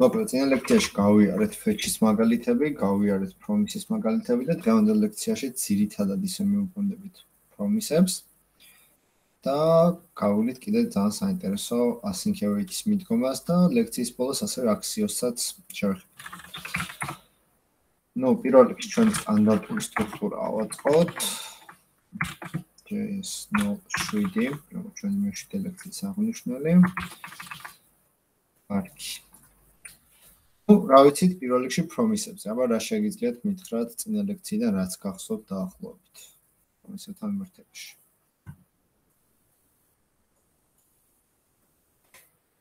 მოკლედ წინა ლექციაში გავიარეთ fetch-ის მაგალითები, გავიარეთ promise-ის მაგალითები და დღევანდელ ლექციაში ძირითადად ისე მივუკვირდებით promise-ებს. და გავულით კიდე ძალიან საინტერესო await-ის მიდგომას და ლექციის ბოლოს ასევე axios-საც შევხედოთ. ну, პირველ რიგში ჩვენ სტანდარტული სტრუქტურა ავაწყოთ. JS no 3D, როგორც ჩვენ მეშვიდე ლექციის აღნიშნული. არქი. რა ვიცით პირველ რიგში promise-ებს. აბა რა შეგიძლიათ მითხრათ წინა ლექციიდან რაც გახსოვთ დაახლოებით. promise-ებთან მიმართებაში.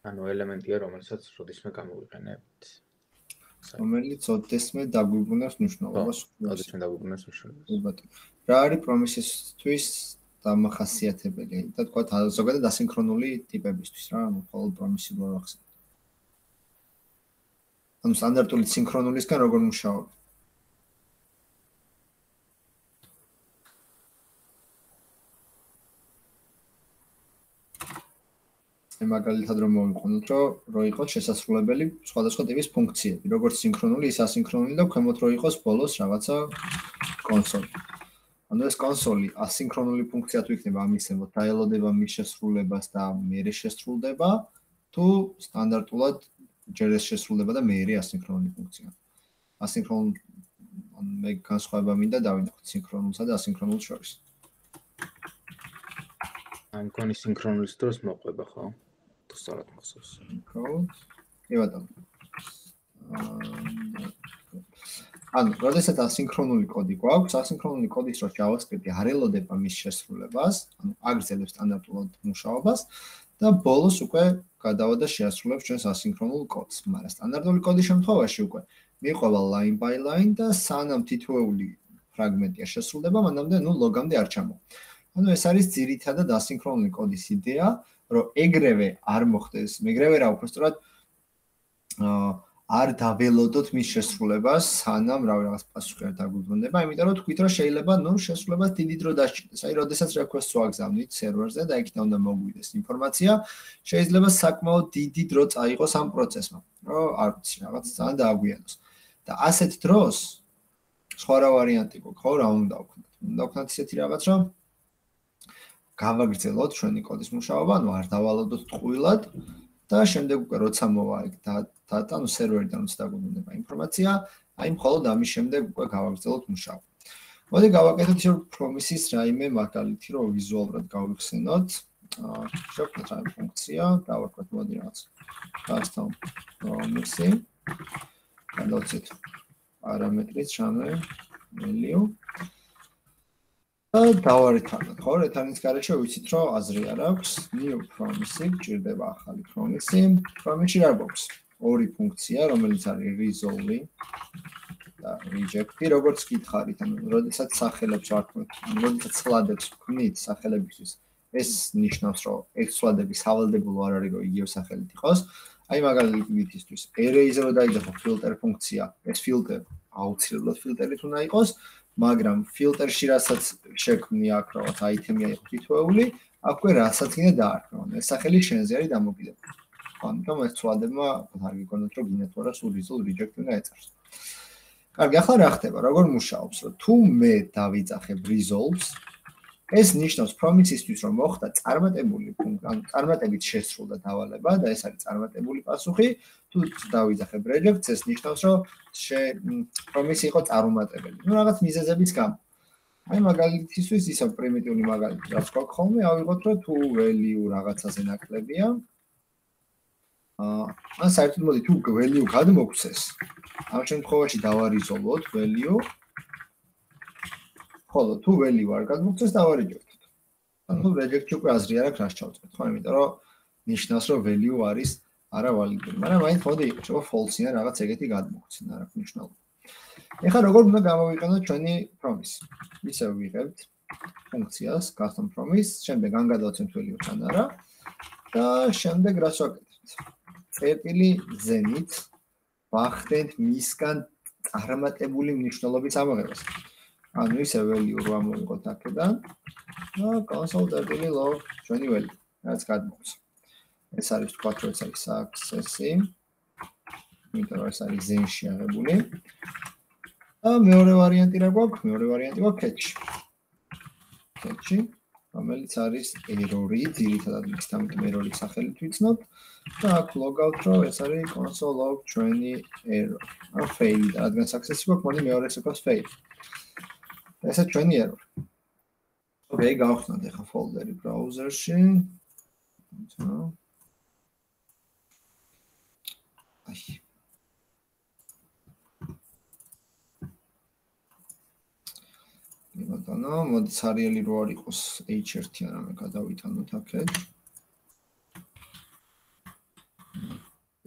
ანუ ელემენტია, რომელსაც როდისმე გამოვიყენებთ. რომელიც ოდესმე დაგვიბრუნებს მნიშვნელობას. ოდესმე დაგვიბრუნებს მნიშვნელობას. უბატონო. რა არის პრომისისთვის დამახასიათებელი? და თქვა ზოგადად ასინქრონული ტიპებისთვის რა, მხოლოდ პრომისი რო ახსენე. ანუ სტანდარტული სინქრონულისგან როგორ მუშაობ? მაგალითად რომ მოვიყვანოთ, რომ რო იყოს შესაძლებელი სხვადასხვა ტიპის ფუნქციები, როგორც სინქრონული, ის ასინქრონული და ქვემოთ რო იყოს ბოლოს რაღაცა კონსოლი. ანუ ეს კონსოლი ასინქრონული ფუნქცია თუ იქნება ამისებო, დაელოდება მის შესრულებას და მერე შესრულდება, თუ სტანდარტულად ჯერ ეს შესრულდება და მერე ასინქრონული ფუნქცია. ასინქრონ ანუ მე განსხვავება მინდა დავინახოთ სინქრონულსა და ასინქრონულს შორის. ან კონი სინქრონულის დროს მოყვება ხო? თუ სწორად მახსოვს. კოდ. ევატო. ანუ, როდესაც ასინქრონული კოდი გვაქვს, ასინქრონული კოდის რო JavaScript-ი არ ელოდება მის შესრულებას, ანუ აგრძელებს სტანდარტულად მუშაობას და ბოლოს უკვე გადავა და შეასრულებს ჩვენს ასინქრონულ კოდს. მაგრამ სტანდარტული კოდის შემთხვევაში უკვე მიყვება line by line და სანამ თითოეული ფრაგმენტია შესრულდება, მანამდე ნუ ლოგამდე არ ჩამო. ანუ ეს არის ძირითადად ასინქრონული კოდის იდეა, რომ ეგრევე არ მოხდეს, მეგრევე რა უბრალოდ აა არ დაველოდოთ მის შესრულებას, სანამ რავი რაღაც პასუხი არ დაგვიბრუნდება, იმიტომ რომ თქვით რომ შეიძლება ნუ შესრულებას დიდი დრო დასჭირდეს. აი, როდესაც request-ს ვაგზავნით სერვერზე და იქიდან უნდა მოგვიდეს ინფორმაცია, შეიძლება საკმაოდ დიდი დრო წაიღოს ამ პროცესმა, რომ არ ვიცი, რაღაც ძალიან დააგვიანოს. და ასეთ დროს სხვა რა ვარიანტი გქონდა, ხო, რა უნდა ვქნათ? უნდა ვქნათ ისეთი რაღაც, რომ გავაგრძელოთ ჩვენი კოდის მუშაობა, ანუ არ დავალოდოთ ტყუილად და შემდეგ უკვე როცა მოვა ეგ და ანუ სერვერიდან უნდა დაგვიგონება ინფორმაცია, აი მხოლოდ ამის შემდეგ უკვე გავაგრძელოთ მუშაობა. მოდი გავაკეთოთ ისე პრომისის რაიმე მაგალითი, რომ ვიზუალურად გავიხსენოთ. აა შევქმნით რაიმე ფუნქცია, დავაკვეთ მოდი რაღაც. custom პრომისი. გადავწეთ პარამეტრით შანე value და დავარეთანოთ. ხო, რეთანის garaშე ვიცით, რომ აზრი არ აქვს. new promise გჭირდება ახალი promise. promise-ი რა გვაქვს? ორი ფუნქცია, რომელიც არის resolve და reject. როგორც გითხარით, ანუ როდესაც სახელებს ვარქმევთ, როდესაც ცვლადებს ვქმნით სახელებისთვის, ეს ნიშნავს, რომ ეს ცვლადები სავალდებულო არ არის, რომ იგივე სახელით იყოს. აი მაგალითისთვის, eraser-ო დაიძახო filter ფუნქცია, ეს filter აუცილებლად ფილტერი უნდა იყოს. მაგრამ ფილტერში რასაც შექმნი აქ რაღაც აიტემია იყო თითოეული, აქვე რასაც კიდე დაარქმევ. ეს სახელი შენზე არის დამოკიდებული. ანუ ეს ცვალებმა არ გიგონოთ რომ გინდათ რა სულ result reject უნდა ეწარს. კარგი, ახლა რა ხდება? როგორ მუშაობს? თუ მე დავიძახებ results ეს ნიშნავს promise-ისთვის რომ მოხდა წარმატებული ფუნქცია, ანუ წარმატებით შესრულდა დავალება და ეს არის წარმატებული პასუხი, თუ დავიძახებ reject ეს ნიშნავს რომ promise იყო წარუმატებელი. ну რაღაც მიზეზებიც გამ. აი მაგალითისთვის ისა პრიმიტიული მაგალითი რაც გვაქვს ხოლმე, ავიღოთ რომ თუ value რაღაცაზე ნაკლებია. აა ან საერთოდ მოდი თუ value გადმოგცეს. ამ შემთხვევაში დავარიზოლოთ value ხოლო თუ value არ გადმოგცეს დავარიჯოთ. ანუ reject-ი უკვე აზრი არ აქვს რას ჩავწერ, ხო? იმიტომ რომ ნიშნავს რომ value არის არა ვალიდური, მაგრამ აი ხოდი იყო, შეიძლება false-ია რაღაც ეგეთი გადმოგცენ, არა მნიშვნელობა. ეხლა როგორ უნდა გამოვიყენოთ ჩვენი promise? ისე ვიღებთ ფუნქციას custom promise, შემდეგ ანგადავცემთ value თან არა და შემდეგ რას ვაკეთებთ? წერტილი zenit ვახდენთ მისგან წარმატებული მნიშვნელობის ამოღებას. ანუ ისე value რა მოვიღოთ აქედან და console წერტილი log ჩვენი value რაც გადმოგცემ. ეს არის თქვა რომ ეს არის success-ი. იმიტომ რომ ეს არის ზენში აღებული. და მეორე ვარიანტი რა გვაქვს? მეორე ვარიანტი გვაქვს catch. catch რომელიც არის error-ი, ძირითადად ის თამით error-ი სახელით ვიცნობ და აქ logout რო ეს არის console log trainee error. ან fail რადგან success-ი გვაქვს, მოდი მეორეს უკავს fail. ესე trainee error. ოკეი, გავხსნათ ახლა folder-ი browser-ში. აი ბატონო, მოდი ცარიელი რო არ იყოს H1-იან რამე გადავიტანოთ აქეთ.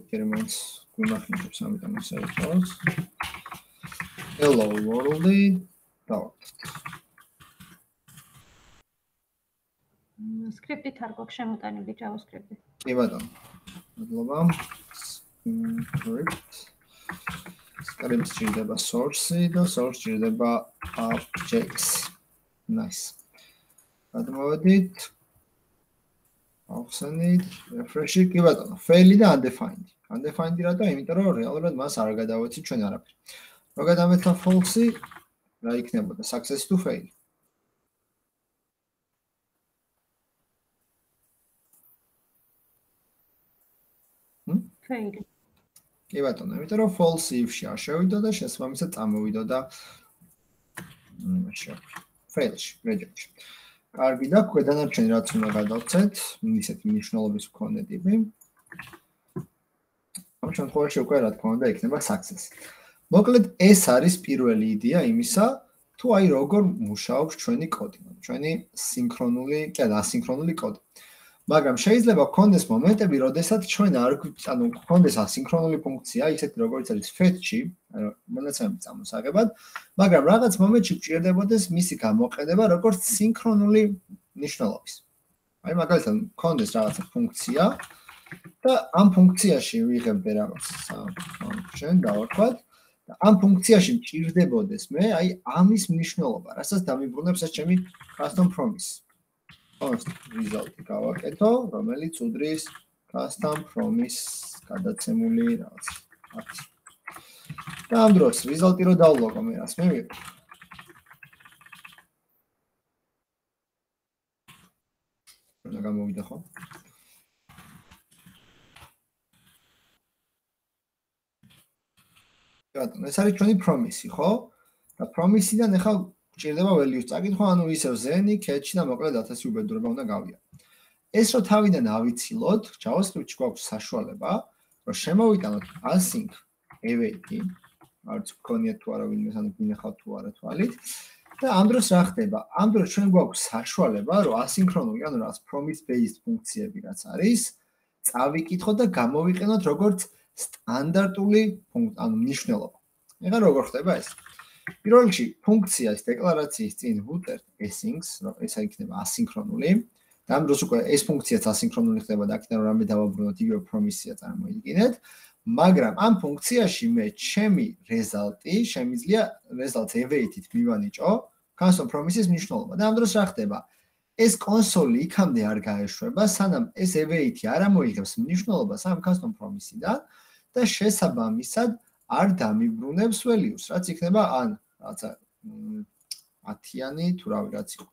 კერმენს გვიმახინებს ამიტომ ასე იყოს. Hello world-ი dot. სკრიპტით არ გვაქვს შემოტანილი JavaScript-ი. კი ბატონო. მადლობა. script script ჭირდება source-ი და source ჭირდება objects. nice. გადმოვედით. ახსენით, refresh-ი კი ბატონო, fail-ი და undefined. undefined-ი რატო? იმიტომ რომ რეალურად მას არ გადავეცი ჩვენ არაფერი. რო გადამეცა false-ი, რა იქნებოდა? success to fail. fail. კი ბატონო, იმიტომ რომ false if-ში არ შევიდო და შესაბამისად წამოვიდო და fail-ში, reject-ში. კარგი და ქვედანარჩენი რაც უნდა გადავცეთ, ისეთი მნიშვნელობის მქონე ტიპი. ამ შემთხვევაში უკვე რა თქმა უნდა იქნება success. მოკლედ ეს არის პირველი იდეა იმისა, თუ აი როგორ მუშაობს ჩვენი კოდი, ჩვენი სინქრონული, კი და ასინქრონული კოდი. მაგრამ შეიძლება გქონდეს მომენტები, როდესაც ჩვენ არ ანუ გქონდეს ასინქრონული ფუნქცია, ისეთი როგორც არის fetch-ი, ანუ მონაცემები წამოსაღებად, მაგრამ რაღაც მომენტში გჭირდებოდეს მისი გამოყენება როგორც სინქრონული მნიშვნელობის. აი მაგალითად, გქონდეს რაღაცა ფუნქცია და ამ ფუნქციაში ვიღებდე რაღაც function დავარქვათ და ამ ფუნქციაში მჭირდებოდეს მე აი ამის მნიშვნელობა, რასაც დამიბრუნებს ეს ჩემი custom promise. Const result-ი გავაკეთო, რომელიც უდრის custom promise გადაცემული რაღაც. და ამ დროს result-ი რო დავლოგო მე რას მე ვიყო. რა გამოვიდა ხო? ბატონო, ეს არის ჩვენი promise-ი, ხო? და promise-დან ახლა ჭირდება values წაკითხვა, ანუ ისევ zen-ი, catch-ი და მოკლედ 1000 უბედურება უნდა გავია. ეს რო თავიდან ავიცილოთ, JavaScript-ში გვაქვს საშუალება, რომ შემოვიტანოთ async await-ი, არც გქონიათ თუ არა ვინმე, ანუ გინახავთ თუ არა თვალით. და ამ დროს რა ხდება? ამ დროს ჩვენ გვაქვს საშუალება, რომ ასინქრონული, ანუ რაც promise based ფუნქციები რაც არის, წავიკითხოთ და გამოვიყენოთ როგორც სტანდარტული ფუნქცია, ანუ მნიშვნელობა. ეხლა როგორ ხდება ეს? პირველ რიგში ფუნქციას დეკლარაციის წინ ვუტერთ asyncs, რომ ეს იქნება ასინქრონული. და ამ დროს უკვე ეს ფუნქციაც ასინქრონული ხდება და აქედან რამე დავაბრუნოთ იგივე პრომისია წარმოიდგინეთ. მაგრამ ამ ფუნქციაში მე ჩემი result-ი შემიძლია result-ს await-ით მივანიჭო custom promises მნიშვნელობა. და ამ დროს რა ხდება? ეს კონსოლი იქამდე არ გაეშვება, სანამ ეს await-ი არ ამოიღებს მნიშვნელობას ამ custom promise-დან და შესაბამისად არ დამიბრუნებს values, რაც იქნება ან რაცა 10-იანი თუ რავი რაც იყო.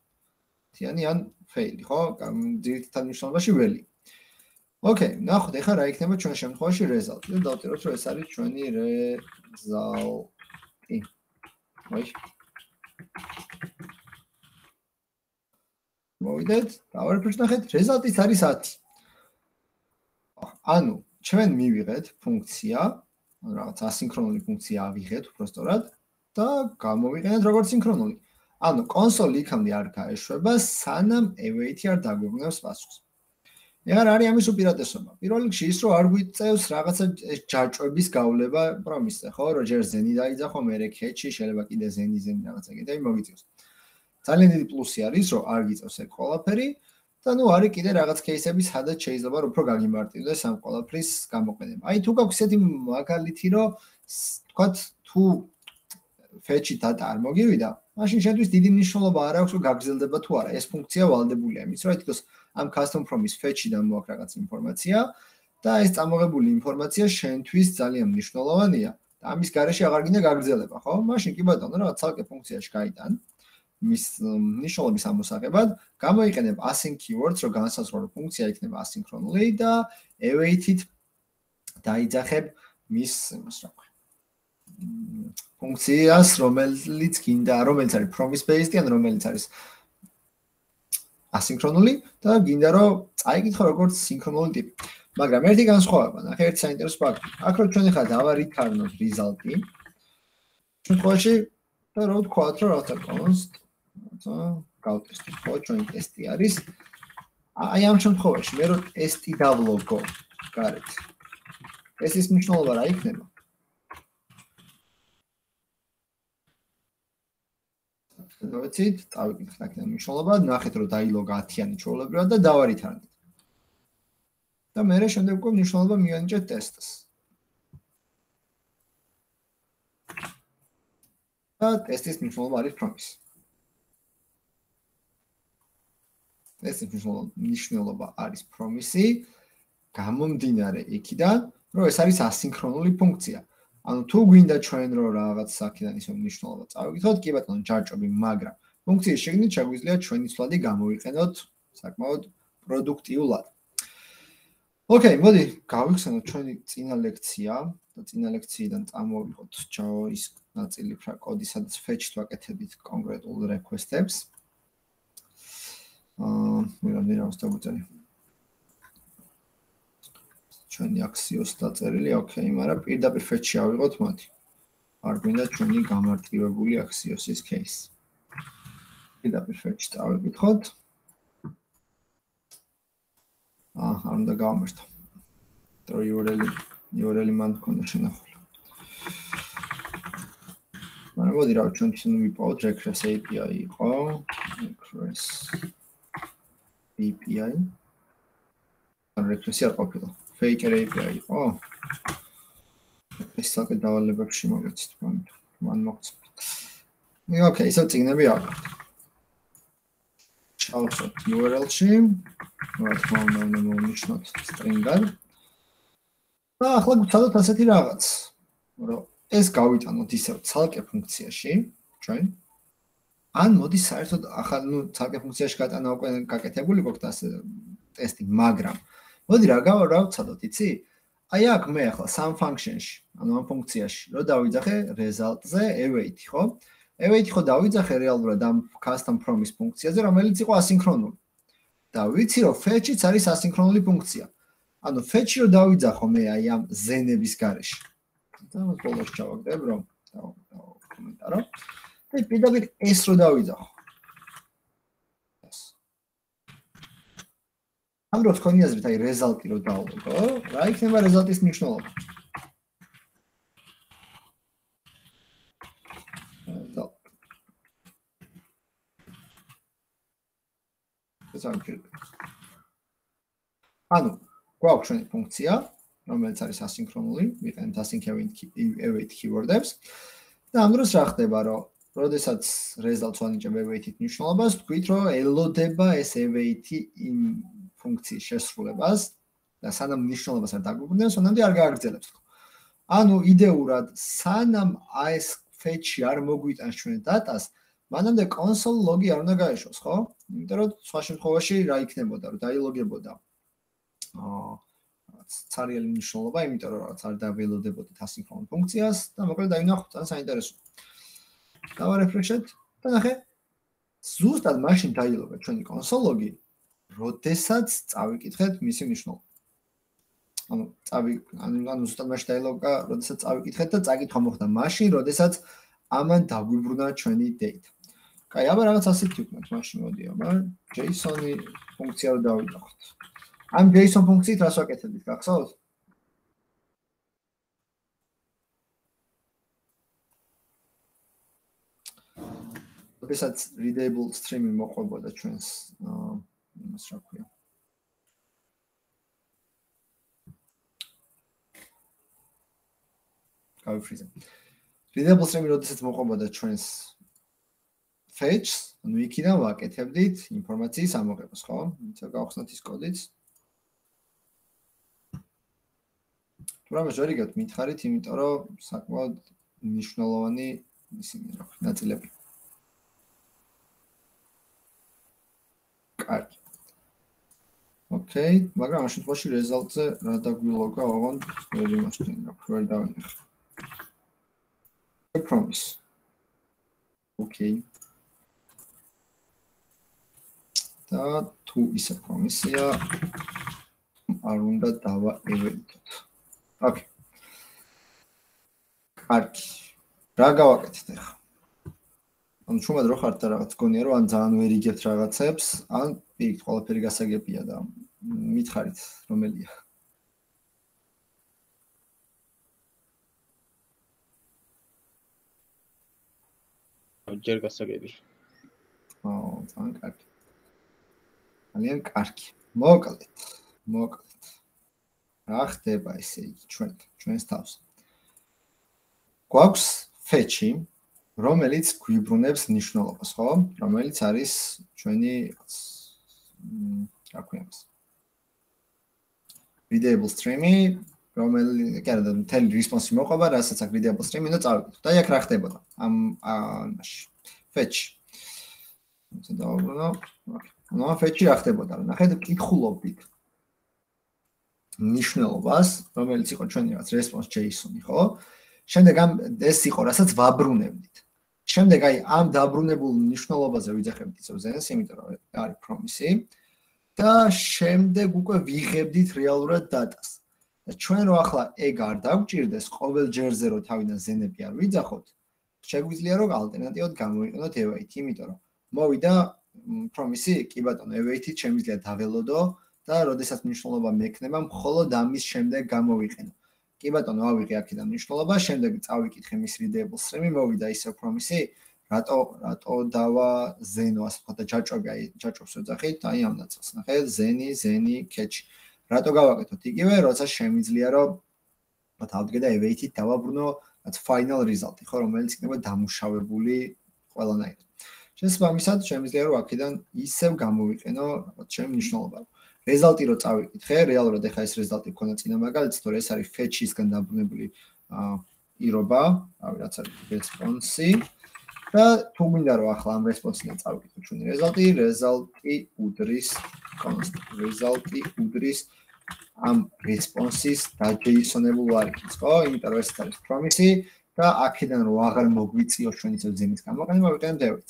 10-იანი ან fail-ი, ხო? ძირითადად მნიშვნელობაში valley. ოკეი, ნახოთ ახლა რა იქნება ჩვენ შემთხვევაში result. და დავწეროთ რომ ეს არის ჩვენი result-ი. მოი. მოვიდეთ, დავარფერთ ნახეთ, result-იც არის 10. ანუ ჩვენ მივიღეთ ფუნქცია რაღაც ასინქრონული ფუნქცია ავიღეთ უბრალოდ და გამოვიყენეთ როგორც სინქრონული. ანუ კონსოლი იქამდე არ გაეშვება, სანამ await-ი არ დაგვიგნებს პასუხს. ეხლა რა არის ამის უპირატესობა? პირველ რიგში ის რომ არ გვიწევს რაღაცა ჯაჭვების გავლება პრომისზე, ხო? რომ ჯერ ზენი დაიძახო, მერე catch-ი, შეიძლება კიდე ზენი ზენი რაღაცა კიდე მოგიწევს. ძალიან დიდი პლუსი არის, რომ არ გიწევს ეს ყველაფერი. და ნუ არის კიდე რაღაც кейსები, სადაც შეიძლება უფრო გაგიმარტივდეს ამ ყოლაფრის გამოყენება. აი თუ გაქვს ესეთი მაგალითი, რომ თქვათ თუ fetch-ი data არ მოგივიდა, მაშინ შენთვის დიდი მნიშვნელობა არ აქვს, რომ გაგრძელდება თუ არა. ეს ფუნქცია ვალდებულია იმის, რომ თითქოს ამ custom from-ის fetch-დან მოაქვს რაღაც ინფორმაცია და ეს წამოღებული ინფორმაცია შენთვის ძალიან მნიშვნელოვანია. ამის გარეშე აღარ გინდა გაგრძელება, ხო? მაშინ კი ბატონო, რა ცალკე ფუნქციაში გაიტან. მის ნიშნულების ამოსაღებად გამოიყენებ async keywords, რომ განსაზღვრო ფუნქცია იქნება asynchronously და await-ით დაიძახებ მის იმას რა ქვია. ფუნქციას, რომელიც გინდა, რომელიც არის promise based ან რომელიც არის asynchronously და გინდა რომ წაიკითხო როგორც synchronously ტიპი. მაგრამ ერთი განსხვავება, ნახე ერთ საინტერესო ფაქტი. აქ რო ჩვენ ხარ დავარიქარნოთ result-ი. შემთხვევაში და რო ვთქვათ რომ რათა const და გავტესტით ხო ჩვენ ტესტი არის. აი ამ შემთხვევაში მე რო ტესტი დავლოგო გარეთ. ეს ის მნიშვნელობა რა იქნება? დავეცით, წავიკითხეთ აქ მნიშვნელობა, ნახეთ რომ დაილოგა 10-იანი ჩვეულებრივად და დავარითარნეთ. და მე შემდეგ უკვე მნიშვნელობა მიანიჭეთ ტესტს. და ტესტის მნიშვნელობა არის promise. ტესტის მნიშვნელობა არის promise-ი გამომდინარე იქიდან, რომ ეს არის ასინქრონული ფუნქცია. ანუ თუ გვინდა ჩვენ რომ რაღაც აქედან ისო მნიშვნელობა წავიკითხოთ, კი ბატონო, ჯარჭობი, მაგრამ ფუნქციის შეგნით შეგვიძლია ჩვენი ცვლადი გამოვიყენოთ საკმაოდ პროდუქტიულად. ოკეი, მოდი, გავიხსენოთ ჩვენი წინა ლექცია და წინა ლექციიდან წამოვიღოთ ჩაო ის ნაწილი კოდი, სადაც fetch-ს ვაკეთებთ კონკრეტულ request-ებს. მე რამდენი რამს დავწერე? ჩვენი axios დაწერილი, ოკეი, მაგრამ პირდაპირ fetch-ში ავიღოთ მოდი. არ გვინდა ჩვენი გამარტივებული axios-ის case. პირდაპირ fetch-ს დავიკითხოთ. აა, არ უნდა გავამართო. და URL URL-ი მან თქონდა შენახული. მაგრამ მოდი რა ჩვენ ისინი ვიპოვოთ Regress API იყო. Regress API. ან Regress არ ყოფილა. Faker API იყო. ეს საკე დავალებებში მოგეცით მან მან მოგწ. ნუ ოკეი, ისე წიგნები აქვს. ჩავწოთ URL-ში. რა თქმა უნდა, მომნიშნოთ string-არ. და ახლა გვცადოთ ასეთი რაღაც, რომ ეს გავიტანოთ ისევ ცალკე ფუნქციაში, ჩვენ. ან მოდი საერთოდ ახლა ნუ ცალკე ფუნქციაში გატანა უკვე გაკეთებული გვაქვს ასე ტესტი, მაგრამ მოდი რა გავა რა ვცადოთ, იცი? აი აქ მე ახლა სამ function-ში, ანუ ამ ფუნქციაში, რო დავიძახე result-ზე await, ხო? await ხო დავიძახე რეალურად ამ custom promise ფუნქციაზე, რომელიც იყო ასინქრონული. და ვიცი რომ fetch-იც არის ასინქრონული ფუნქცია. ანუ fetch-ი რო დავიძახო მე აი ამ ზენების garaში. და ბოლოს ჩავაგდებ რომ და კომენტარო. და პირდაპირ ეს რო დავიძახო. ამ რო თქვენი აზრით აი result-ი რო დავუგო, რა იქნება result-ის მნიშვნელობა? ფილტრი. ანუ გვაქვს ჩვენი ფუნქცია, რომელიც არის ასინქრონული, ვიყენებთ async await keyword-ებს. და ამ დროს რა ხდება, რომ როდესაც results ვანიჭებ await-ით ნიშნულობას, თქვით, რომ ელოდება ეს await-ი იმ ფუნქციის შესრულებას და სანამ ნიშნულობას არ დაგვიბრუნებს, სანამდე არ გააგრძელებს. ანუ იდეურად, სანამ ეს fetch-ი არ მოგვიტანს ჩვენ დატას, მანამდე console log-ი არ უნდა გაეშვას, ხო? იმიტომ რომ სხვა შემთხვევაში რა იქნებოდა, რომ დაილოგებოდა. აა ცარიელი მნიშვნელობა, იმიტომ რომ რაღაც არ დაველოდებოდით asynchronous ფუნქციას და მოკლედ დაინახოთ, ძალიან საინტერესო. დავარეფრეშეთ და ნახე. ზუსტად მაშინ დაილოგა ჩვენი log-ი, როდესაც წავიკითხეთ მისი მნიშვნელობა. ანუ წავი ანუ ანუ ზუსტად მაშინ დაილოგა, როდესაც წავიკითხეთ და წაკითხვა მოხდა მაშინ, როდესაც ამან დაგვიბრუნა ჩვენი data. კაი, აბა რაღაც ასეთი ვქნათ მაშინ მოდი, აბა JSON-ი ფუნქცია რო დავიწყოთ. ამ JSON ფუნქციით რას ვაკეთებთ, გახსოვთ? როდესაც readable stream-ი მოყვებოდა ჩვენს იმას რა ქვია. გავიფრიზე. readable stream-ი როდესაც მოყვებოდა ჩვენს fetch, ანუ იქიდან ვაკეთებდით ინფორმაციის ამოღებას, ხო? იცი გავხსნათ ის კოდიც. რამე შეგეთ მითხარით, იმიტომ რომ საკმაოდ მნიშვნელოვანი ისინი რა ნაწილები. კარგი. ოკეი, მაგრამ ამ შემთხვევაში რეზალტზე რა დაგვილოგა, ოღონდ ვერ იმასთან რა ვერ დავინახე. promise. ოკეი. და თუ ისე პრომისია არ უნდა დავა ევენტოთ. ოკეი. კარგი. რა გავაკეთეთ ახლა? ანუ შუმად რო ხართ და რაღაც გონია რომ ან ძალიან ვერ იგებთ რაღაცებს, ან პირიქ ყველაფერი გასაგებია და მითხარით რომელია? ჯერ გასაგები. აა, ძალიან კარგი. ძალიან კარგი. მოკლედ. მოკლედ. რა ხდება ესე იგი ჩვენ ჩვენს თავს? გვაქვს fetch-ი, რომელიც გვიბრუნებს ნიშნულობას, ხო? რომელიც არის ჩვენი რა ქვია ეს? readable stream-ი, რომელიც კიდე მთელი response-ი მოყვება, რასაც აქ readable stream-ი უნდა წავიდეთ. და იქ რა ხდებოდა? ამ ამაში fetch. ასე დაუბრუნო. ნუ fetch-ი რა ხდებოდა? ნახეთ, კითხულობდით. ნიშნულობას, რომელიც იყო ჩვენი რაც response.json-ი, ხო? შემდეგ ამ ეს იყო, რასაც ვაბრუნებდით. შემდეგ აი ამ დაბრუნებულ ნიშნულობაზე ვიძახებთ ისევ ზენს, იმიტომ რომ არის promise-ი და შემდეგ უკვე ვიღებდით რეალურად დატას. და ჩვენ რო ახლა ეგ არ დაგვჭირდეს ყოველ ჯერზე რო თავიდან ზენები არ ვიძახოთ, შეგვიძლია რომ ალტერნატივად გამოიყენოთ await, იმიტომ რომ მოვიდა promise-ი, კი ბატონო, await-ი შემიძლია დაველოდო და როდესაც ნიშნულობა მექნება, მხოლოდ ამის შემდეგ გამოვიყენო. კი ბატონო, ავიღე აქედან მნიშვნელობა, შემდეგ წავიკითხე მის readable stream-ი, მოვიდა ისე promise-ი, რატო რატო დავა ზენო ასე ვთქვა და ჯაჭვები, აი ჯაჭვებს ვეძახით, აი ამ ნაწილს. ნახე, ზენი, ზენი, catch. რატო გავაკეთოთ იგივე, როცა შემიძლია რომ თავდგე და await-ით დავაბრუნო at final result-ი, ხო, რომელიც იქნება დამუშავებული ყველანაირად. შესაბამისად, შემიძლია რომ აქედან ისევ გამოვიყენო რაღაც ჩემი მნიშვნელობა. რეზალტი რო წავიკითხე, რეალურად ეხა ეს რეზალტი ქონა წინა მაგალითად, თორე ეს არის fetch-ისგან დაბრუნებული პირობა, რავი, რაც არის response-ი. და თუ მინდა რომ ახლა ამ response-იდან წავიკითხო ჩვენი რეზალტი, რეზალტი უდრის const რეზალტი უდრის ამ response-ის დაჯეისონებულ ვარიანტს, ხო? იმიტომ რომ ეს არის promise-ი და აქედან რო აღარ მოგვიწიოს ჩვენი ზემის გამოყენება, ვიყენებთ ევიც.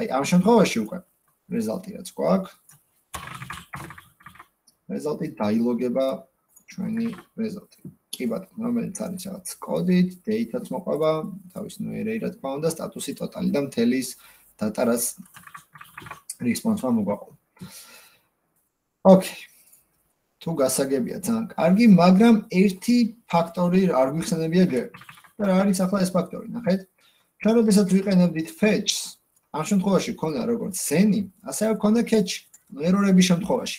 აი ამ შემთხვევაში უკვე რეზალტი რაც გვაქვს რეზალტი დაილოგება ჩვენი რეზალტი. კი ბატონო, რომელიც არის რაღაც კოდით, data-ც მოყვება, თავის ნუ array რა თქმა უნდა, სტატუსი ტოტალი და მთელის data რაც response-მა მოგვაყვა. ოკეი. თუ გასაგებია ძალიან კარგი, მაგრამ ერთი ფაქტორი არ გვიხსენებია ჯერ. და რა არის ახლა ეს ფაქტორი? ნახეთ. ჩვენ როდესაც ვიყენებდით fetch-ს, ამ შემთხვევაში ქონდა როგორც send-ი, ასევე ქონდა catch-ი, ერორების შემთხვევაში.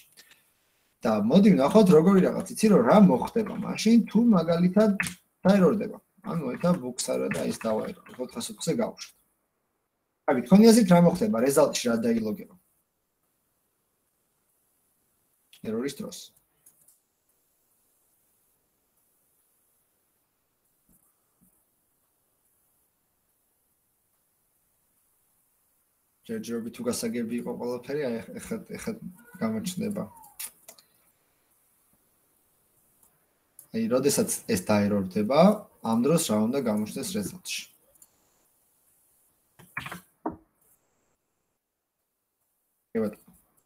და მოდი ვნახოთ როგორი რაღაც იცი რომ რა მოხდება მაშინ თუ მაგალითად დაერორდება. ანუ ეხა ბუქსარა და ის დავაერო 420-ზე გავუშვით აი თქვენი აზრით რა მოხდება? რეზალტში რა დაილოგება? ერორის დროს. ჯერჯერობით თუ გასაგები იყო ყველაფერი აი ეხა ეხა გამოჩნდება აი, როდესაც ეს დაერორდება, ამ დროს რა უნდა გამოჩნდეს რეზულტში? ევათ.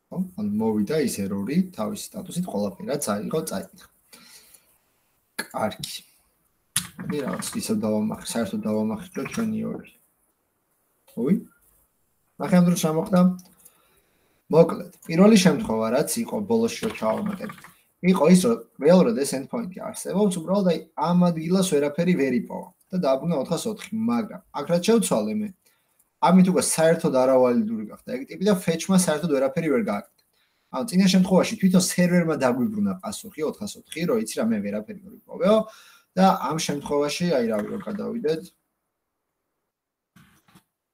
ხო? ან მოვიდა ის ერორი თავის სტატუსით ყველაფერად წაიღო, წაიღო. კარგი. მე რაღაც ისე დავამახ, საერთოდ დავამახჭო ჩვენი ორი. ოი? ახლა ამ დროს რა მოხდა? მოკლედ, პირველი შემთხვევა რაც იყო ბოლოს რო ჩავამატებ. იყო ის რომ რეალურად ეს endpoint-ი არსებობს, უბრალოდ აი ამ ადგილას ვერაფერი ვერ იპოვა და დააბრუნა 404, მაგრამ აქ რაც შევცვალე მე, ამით უკვე საერთოდ არავალიდური გახდა ეგ ტიპი და fetch-მა საერთოდ ვერაფერი ვერ გააკეთა. ანუ წინა შემთხვევაში თვითონ სერვერმა დაგვიბრუნა პასუხი 404, რომ იცი რა მე ვერაფერი ვერ იპოვეო და ამ შემთხვევაში აი რავი რომ გადავიდეთ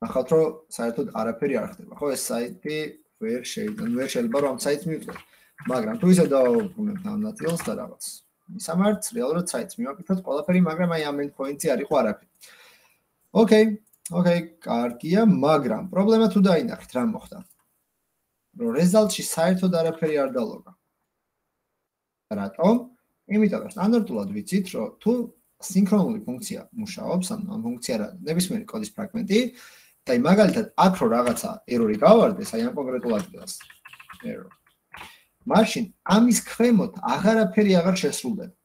ახალ რო საერთოდ არაფერი არ ხდება, ხო ეს საიტი ვერ შეიძლება, ვერ შეიძლება რომ ამ საიტს მივწერო. მაგრამ თუ ისე დავუბრუნებთ ამ ნაწილს და რაღაც მისამართს რეალურად საიტს მივაკითხოთ ყველაფერი, მაგრამ აი ამ endpoint-ი არ იყო არაფერი. ოკეი, ოკეი, კარგია, მაგრამ პრობლემა თუ დაინახეთ, რა მოხდა? რომ result-ში საერთოდ არაფერი არ დალოგა. რატომ? იმიტომ რომ სტანდარტულად ვიცით, რომ თუ სინქრონული ფუნქცია მუშაობს, ანუ ამ ფუნქცია რა, ნებისმიერი კოდის ფრაგმენტი, და აი მაგალითად აქ რო რაღაცა error-ი გავარდეს, აი ამ კონკრეტულ ადგილას. error. მაშინ ამის ქვემოთ აღარაფერი აღარ შესრულდება.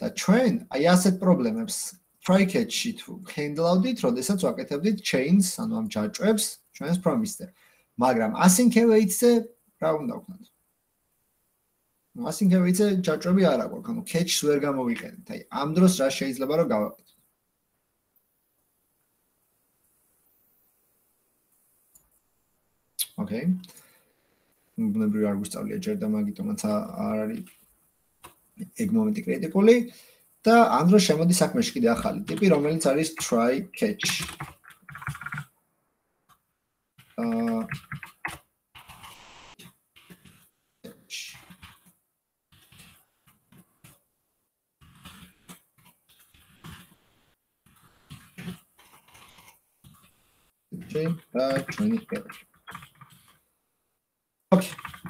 და ჩვენ აი ასეთ პრობლემებს try-catch-ში თუ handle-ავდით, როდესაც ვაკეთებდით chains, ანუ ამ ჯაჭვებს ჩვენს promise-ზე. მაგრამ async await-ზე რა უნდა ვქნათ? async await-ზე ჯაჭვები არ აქვს, ანუ catch-ს ვერ გამოვიყენებთ. აი ამ დროს რა შეიძლება რომ გავაკეთოთ? ოკეი. ბუნებრივი არ გვისწავლია ჯერ და მაგიტომაც არ არის ეგ მომენტი კრიტიკული და ამ დროს შემოდის საქმეში კიდე ახალი ტიპი, რომელიც არის try catch. აა Okay, uh, 20 ოკეი.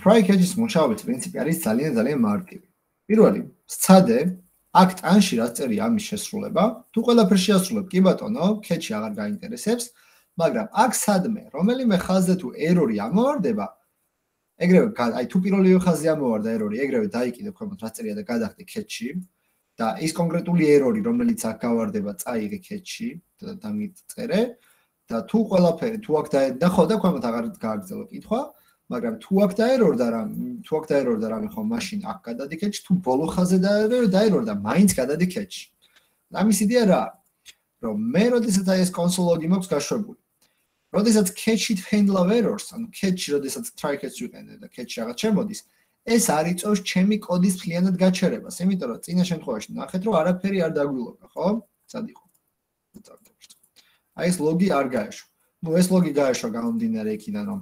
Try catch-ის მუშაობის პრინციპი არის ძალიან ძალიან მარტივი. პირველი, სცადე აქ ტანში რაც წერია ამის შესრულება, თუ ყველაფერს შეასრულებ, კი ბატონო, catch-ი აღარ გაინტერესებს, მაგრამ აქ სადმე, რომელიმე ხაზზე თუ error-ი ამოვარდება, ეგრევე, აი თუ პირველივე ხაზზე ამოვარდა error-ი, ეგრევე დაიკიდე ქვემოთ რაც წერია და გადახდე catch-ი და ის კონკრეტული error-ი, რომელიც აქ გავარდება, წაიღე catch-ი და დამიწერე და თუ ყველაფერი თუ აქ დახო და ქვემოთ აღარ გააგრძელო კითხვა, მაგრამ თუ აქ დაერორდა რა თუ აქ დაერორდა რა ხო მაშინ აქ გადადიქეჩ თუ ბოლო ხაზე დაერორდა მაინც გადადიქეჩ. ამის იდეა რა რომ მე როდესაც აი ეს კონსოლოგი მაქვს გაშვებული როდესაც catch-it handle errors ანუ catch როდესაც try catch ვიყენე და catch რაღაც შემოდის ეს არ იწევს ჩემი კოდის ფლიანად გაჩერებას. იმიტომ რომ წინა შემთხვევაში ნახეთ რომ არაფერი არ დაგვილობა ხო? სად იყო? აი ეს ლოგი არ გაეშვა. ну ეს ლოგი გაეშვა გამომდინარე იქიდან რომ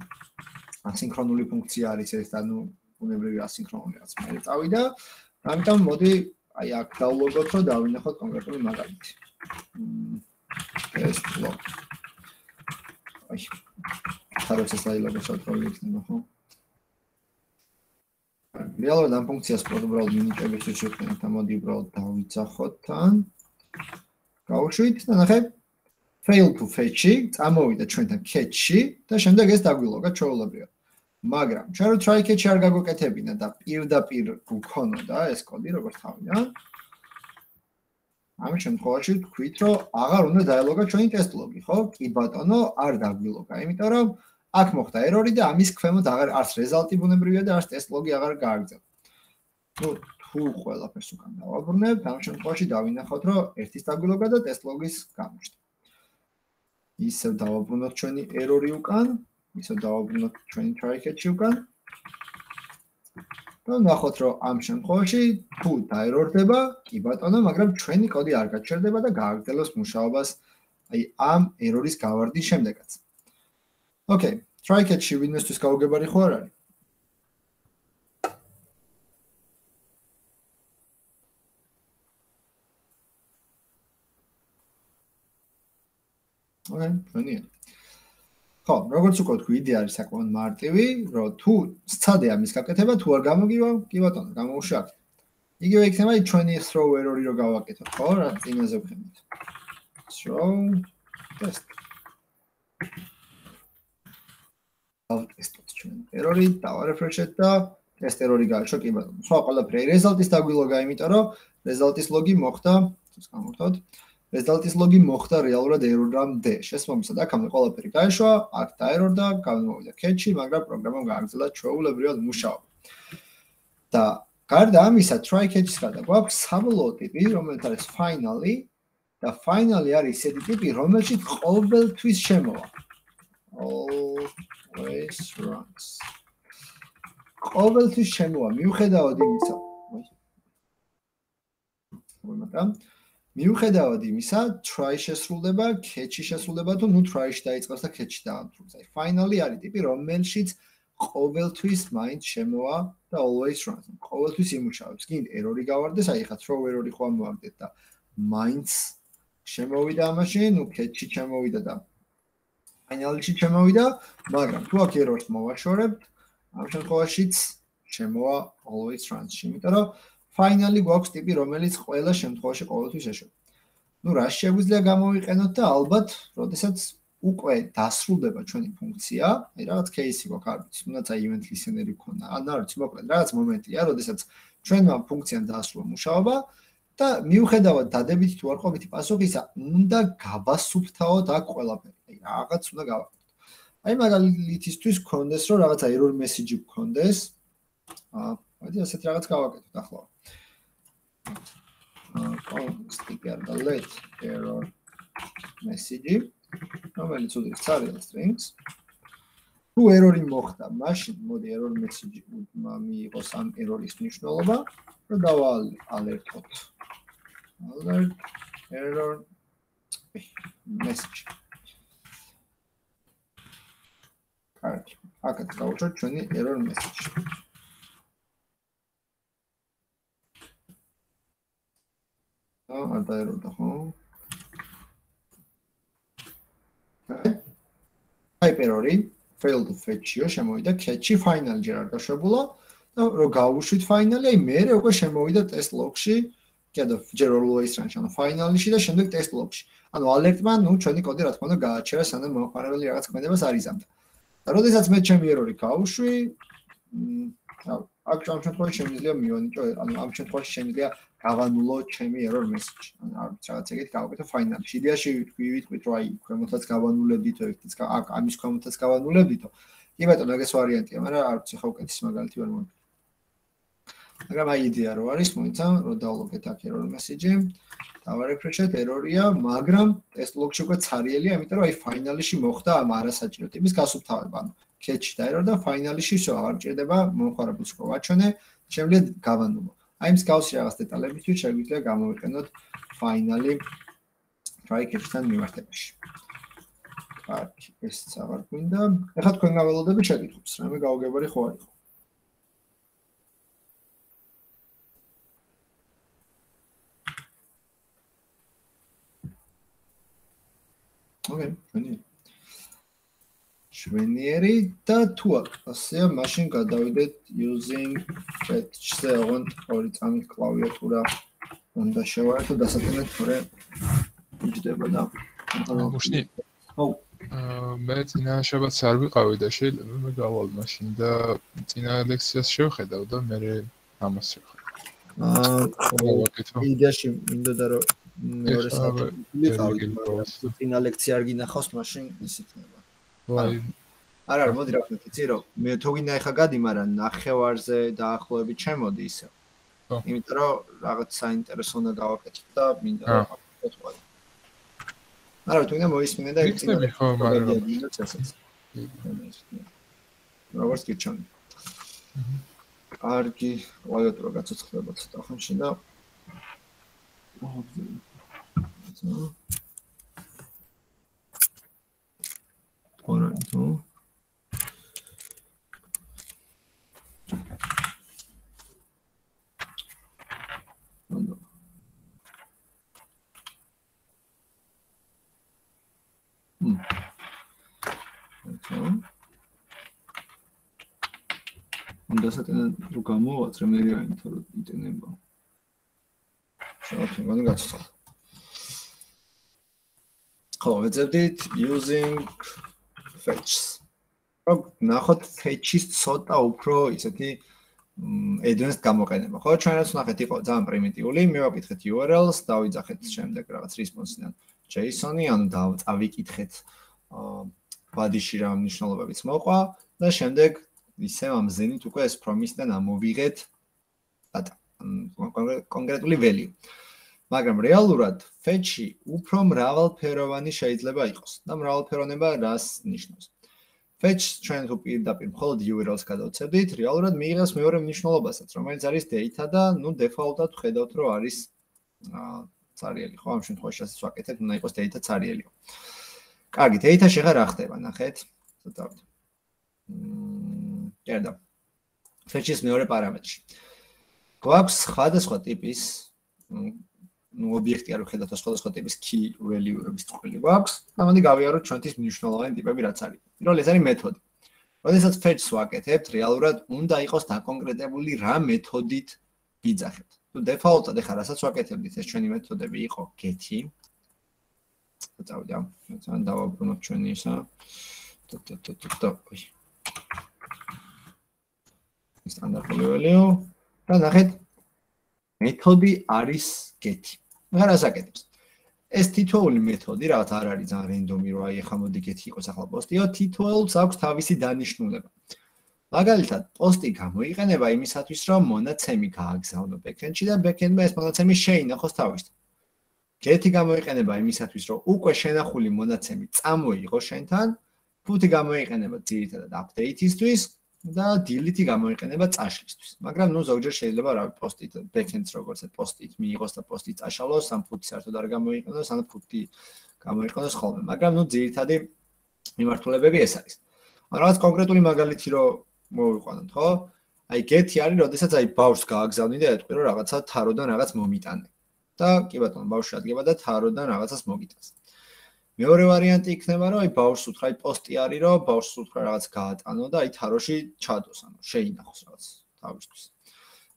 ასინქრონული ფუნქცია არის ეს და ნუ უნებრივი ასინქრონული რაც მე წავიდა. ამიტომ მოდი აი აქ დავლოგოთ რომ დავინახოთ კონკრეტული მაგალითი. ეს ლოგ. აი. ხარებს ეს ლაილოგო შევთხოვი იქნება ხო? რეალურად ამ ფუნქციას პროდუბრალ მინიტების შეხვდებით და მოდი უბრალოდ დავიცახოთ თან. გავუშვით და ნახეთ fail to fetch-ი, წამოვიდა ჩვენთან catch-ი და შემდეგ ეს დაგვილოგა ჩვეულებრივად. მაგრამ ჩვენ რო try catch-ი არ გაგვეკეთებინა და პირდაპირ გქონოდა ეს კოდი როგორც თავია. ამ შემთხვევაში თქვით, რომ აღარ უნდა დაელოგა ჩვენი test log-ი, ხო? კი ბატონო, არ დაგვილოგა, იმიტომ რომ აქ მოხდა error-ი და ამის ქვემოთ აღარ არც result-ი ბუნებრივია და არც test log-ი აღარ გააგრძელდა. ნუ თუ ყველაფერს უკან დავაბრუნებ, ამ შემთხვევაში დავინახოთ, რომ ერთის დაგვილოგა და test log-ის გამოჩნდა. ისევ დავაბრუნოთ ჩვენი error-ი უკან, ისევ დავაბრუნოთ ჩვენი catch-ი უკან. და ნახოთ, რომ ამ შემთხვევაში თუ დაერორდება, კი ბატონო, მაგრამ ჩვენი კოდი არ გაჩერდება და გააგრძელოს მუშაობას აი ამ error-ის გავარდის შემდეგაც. Okay, catch-ი ვინმესთვის გაუგებარი ხო არ არის? ოკეი, ჩვენია. ხო, როგორც უკვე თქვი, იდეა არის საკმაოდ მარტივი, რომ თუ სცადე ამის გაკეთება, თუ არ გამოგივა, კი ბატონო, გამოუშავ. იგივე იქნება ჩვენი throw error-ი რო გავაკეთოთ, ხო, რა წინაზე ვხდით. throw test. ავტესტოთ ჩვენ error-ი, დავარეფრეშეთ და test error-ი გააჩო, კი ბატონო. სხვა ყველაფერი result-ის დაგვილოგა, იმიტომ რომ result-ის ლოგი მოხდა, ის გამოვთოთ. Result-ის ლოგი მოხდა რეალურად error-ამდე. შესაბამისად, აქამდე ყველაფერი გაეშვა, აქ და error-და გამოვიდა catch-ი, მაგრამ პროგრამამ გააგრძელა ჩვეულებრივად მუშაობა. და გარდა ამისა, try catch-ის გარდა გვაქვს საბოლოო ტიპი, რომელიც არის finally და finally არის ისეთი ტიპი, რომელშიც ყოველთვის შემოვა. always runs. ყოველთვის შემოვა, მიუხედავად იმისა. მოიცა. მიუხედავად იმისა, try შესრულდება, catch-ი შესრულდება თუ ნუ try-ში დაიწყოს და catch-ი დაამთავრებს. აი, finally არის ტიპი, რომელშიც ყოველთვის მაინც შემოვა და always runs. ყოველთვის იმუშავებს. გინდ error-ი გავარდეს, აი ხა throw error-ი ხო ამოვაგდეთ და მაინც შემოვიდა ამაში, ნუ catch-ი შემოვიდა და final-ში შემოვიდა, მაგრამ თუ აქ error-ს მოვაშორებთ, ამ შემთხვევაშიც შემოვა always runs-ში, იმიტომ რომ ფაინალი გვაქვს ტიპი, რომელიც ყველა შემთხვევაში ყოველთვის ეშო. ну რა შეგვიძლია გამოვიყენოთ და ალბათ, როდესაც უკვე დასრულდება ჩვენი ფუნქცია, აი რაღაც кейსი გვაქვს, არ ვიცი, უნდა წა event listener იქონა, ან არ ვიცი, მოკლედ რაღაც მომენტია, როდესაც ჩვენმა ფუნქციამ დაასრულა მუშაობა და მიუხედავად დადებითი თუ არყოფითი პასუხისა, უნდა გავასუფთავოთ აქ ყველაფერი. აი რაღაც უნდა გავაკეთოთ. აი მაგალითისთვის გქონდეს, რომ რაღაცა error message გქონდეს. აა, მოდი ასეთ რაღაც გავაკეთოთ ახლა. აა sticker და let error message რომელიც უდრის ცარიელ strings თუ error-ი მოხდა, მაშინ მოდი error message მიიღოს ამ error-ის მნიშვნელობა და დავალ alert-ოთ. alert error message. კარგი. აქეთ გავუშვათ ჩვენი error message. აა, არ დაეროდა ხო? hyper-ი failed fetch-იო შემოვიდა catch-ი final ჯერ არ გაშვებულა და რო გავუშვით final-ი, აი მე უკვე შემოვიდა test log-ში, კიდე ჯერ always run-ში, ანუ final-ში და შემდეგ test log-ში. ანუ alert-მა, ну, ჩვენი კოდი რა თქმა უნდა გააჩერა, სანამ მოხარებელი რაღაც ქმედებას არ იზამდა. და როდესაც მე ჩემი error-ი გავუშვი, მ აქ ამ შემთხვევაში შემიძლია მიონიჭო, ანუ ამ შემთხვევაში შემიძლია გავანულო ჩემი error message. ანუ არ ვიცი რაღაც ეგეთ გავაკეთე final-ში. იდეაში ვიტყვით რომ აი ქვემოთაც გავანულებდითო, ერთიც აქ ამის ქვემოთაც გავანულებდითო. კი ბატონო, ეგეს ვარიანტია, მაგრამ არ ვიცი ხო უკეთეს მაგალითი ვერ მომი. მაგრამ აი იდეა რო არის, მოიცა, რომ დავლოგეთ აქ error message-ი. დავარეფრეშეთ error-ია, მაგრამ test log-ში უკვე ცარიელია, ამიტომ რომ აი final-ში მოხდა ამ არასაჭირო ტიპის გასუფთავება. ანუ catch და error და final-ში შო არ ჭირდება მომხარებელს რო ვაჩვენე, შემიძლია გავანულო. აი მსგავსი რაღაც დეტალებისთვის შეგვიძლია გამოვიყენოთ ფაინალი try-catch-თან მიმართებაში. კარგი, ეს აღარ გვინდა. ეხლა თქვენ გაველოდებით შეკითხვებს, რამე გაუგებარი ხო არის? ოკეი, ფანი. შვენიერი და თუ ასეა მაშინ გადავიდეთ using chat-ზე აღონ ორი წამით კლავიატურა უნდა შევარდო დასათანად თორე იჯდება და მუშნი ო მე წინა შაბათს არ ვიყავი და შეიძლება მე გავალ მაშინ და წინა ლექციას შევხედავ და მე ამას შევხედავ. აა იდეაში მინდოდა რომ მეორე საათი ვიყავი წინა ლექცია არ გინახავს მაშინ ის იქნება არა არა მოდი რა რომ მე თუ გინდა ეხა გადი მაგრამ ნახევარზე დაახლოებით ჩემოდი ისე ხო იმიტომ რომ რაღაც საინტერესო უნდა გავაკეთო და მინდა ვთქვა არა თუ გინდა მოისმინე და იცი ხო მაგრამ როგორც გიჩვენ კარგი ვაიოთ რა გაცოცხლება ცოტა ხანში და 오늘도 음. 그렇죠. Entonces colocamos tres medios dentro y tenemos. So, let's update using fetch-ს. რომ ნახოთ fetch-ის ცოტა უფრო ისეთი advanced გამოყენება. ხო, ჩვენ რაც ნახეთ იყო ძალიან პრიმიტიული, მე ვაკითხეთ URL-ს, დავიძახეთ შემდეგ რაღაც response-დან JSON-ი, ანუ დავწავიკითხეთ აა body-ში რა მნიშვნელობებიც მოყვა და შემდეგ ისე ამზენით უკვე ეს promise-დან ამოვიღეთ data კონკრეტული value. მაგრამ რეალურად ფეთში უფრო მრავალფეროვანი შეიძლება იყოს და მრავალფეროვნება რას ნიშნავს? fetch-ს ჩვენ თუ პირდაპირ მხოლოდ URL-ს გადავცემდით, რეალურად მიიღებს მეორე მნიშვნელობასაც, რომელიც არის data და ნუ დეფოლტად ხედავთ, რომ არის აა ცარიელი, ხო, ამ შემთხვევაში რასაც ვაკეთებთ, უნდა იყოს data ცარიელიო. კარგი, data შეხა რა ხდება, ნახეთ. ცოტა. მმ, კერდა. fetch-ის მეორე პარამეტრში. გვაქვს სხვადასხვა ტიპის ну ობიექტი არ ვხედავთ სხვადასხვა ტიპის key value-ების წყვილი გვაქვს. ამადი გავიაროთ ჩვენთვის მნიშვნელოვანი ტიპები რაც არის. პირველი ეს არის მეთოდი. როდესაც fetch-ს ვაკეთებთ, რეალურად უნდა იყოს დაკონკრეტებული რა მეთოდით ვიძახებთ. თუ default-ად ეხლა რასაც ვაკეთებდით, ეს ჩვენი მეთოდები იყო get-ი. წავიდა. ძალიან დავაბრუნოთ ჩვენი ისა. ტო ტო ტო ტო ტო. სტანდარტული value. და ნახეთ მეთოდი არის get-ი. რა რასაკეთებს? ეს თითოეული მეთოდი, რაღაც არ არის ძალიან რენდომი, რომ აი ახლა მოდი get-ი იყოს ახლა პოსტიო, თითოეულს აქვს თავისი დანიშნულება. მაგალითად, პოსტი გამოიყენება იმისათვის, რომ მონაცემი გააგზავნო backend-ში და backend-მა ეს მონაცემი შეინახოს თავისთან. get-ი გამოიყენება იმისათვის, რომ უკვე შენახული მონაცემი წამოიღო შენთან, ფუთი გამოიყენება ძირითადად update-ისთვის, და delete გამოიყენება წაშლისთვის. მაგრამ ნუ ზოგჯერ შეიძლება რა პოსტით backend-ს როგორც პოსტით მიიღოს და პოსტი წაშალოს, ამ ფუთი საერთოდ არ გამოიყენოს, ან ფუთი გამოიყენოს ხოლმე. მაგრამ ნუ ძირითადი მიმართულებები ეს არის. ან რაღაც კონკრეტული მაგალითი რო მოვიყვანოთ, ხო? აი get-ი არის, როდესაც აი ბავშვს გააგზავნი და ეტყვი რომ რაღაცა თაროდან რაღაც მომიტანე. და კი ბატონო, ბავშვი ადგება და თაროდან რაღაცას მოგიტანს. მეორე ვარიანტი იქნება, რომ აი ბავშვს უთხრა, აი პოსტი არის, რომ ბავშვს უთხრა რაღაც გაატანო და აი თაროში ჩადოს, ანუ შეინახოს რაღაც თავისთვის.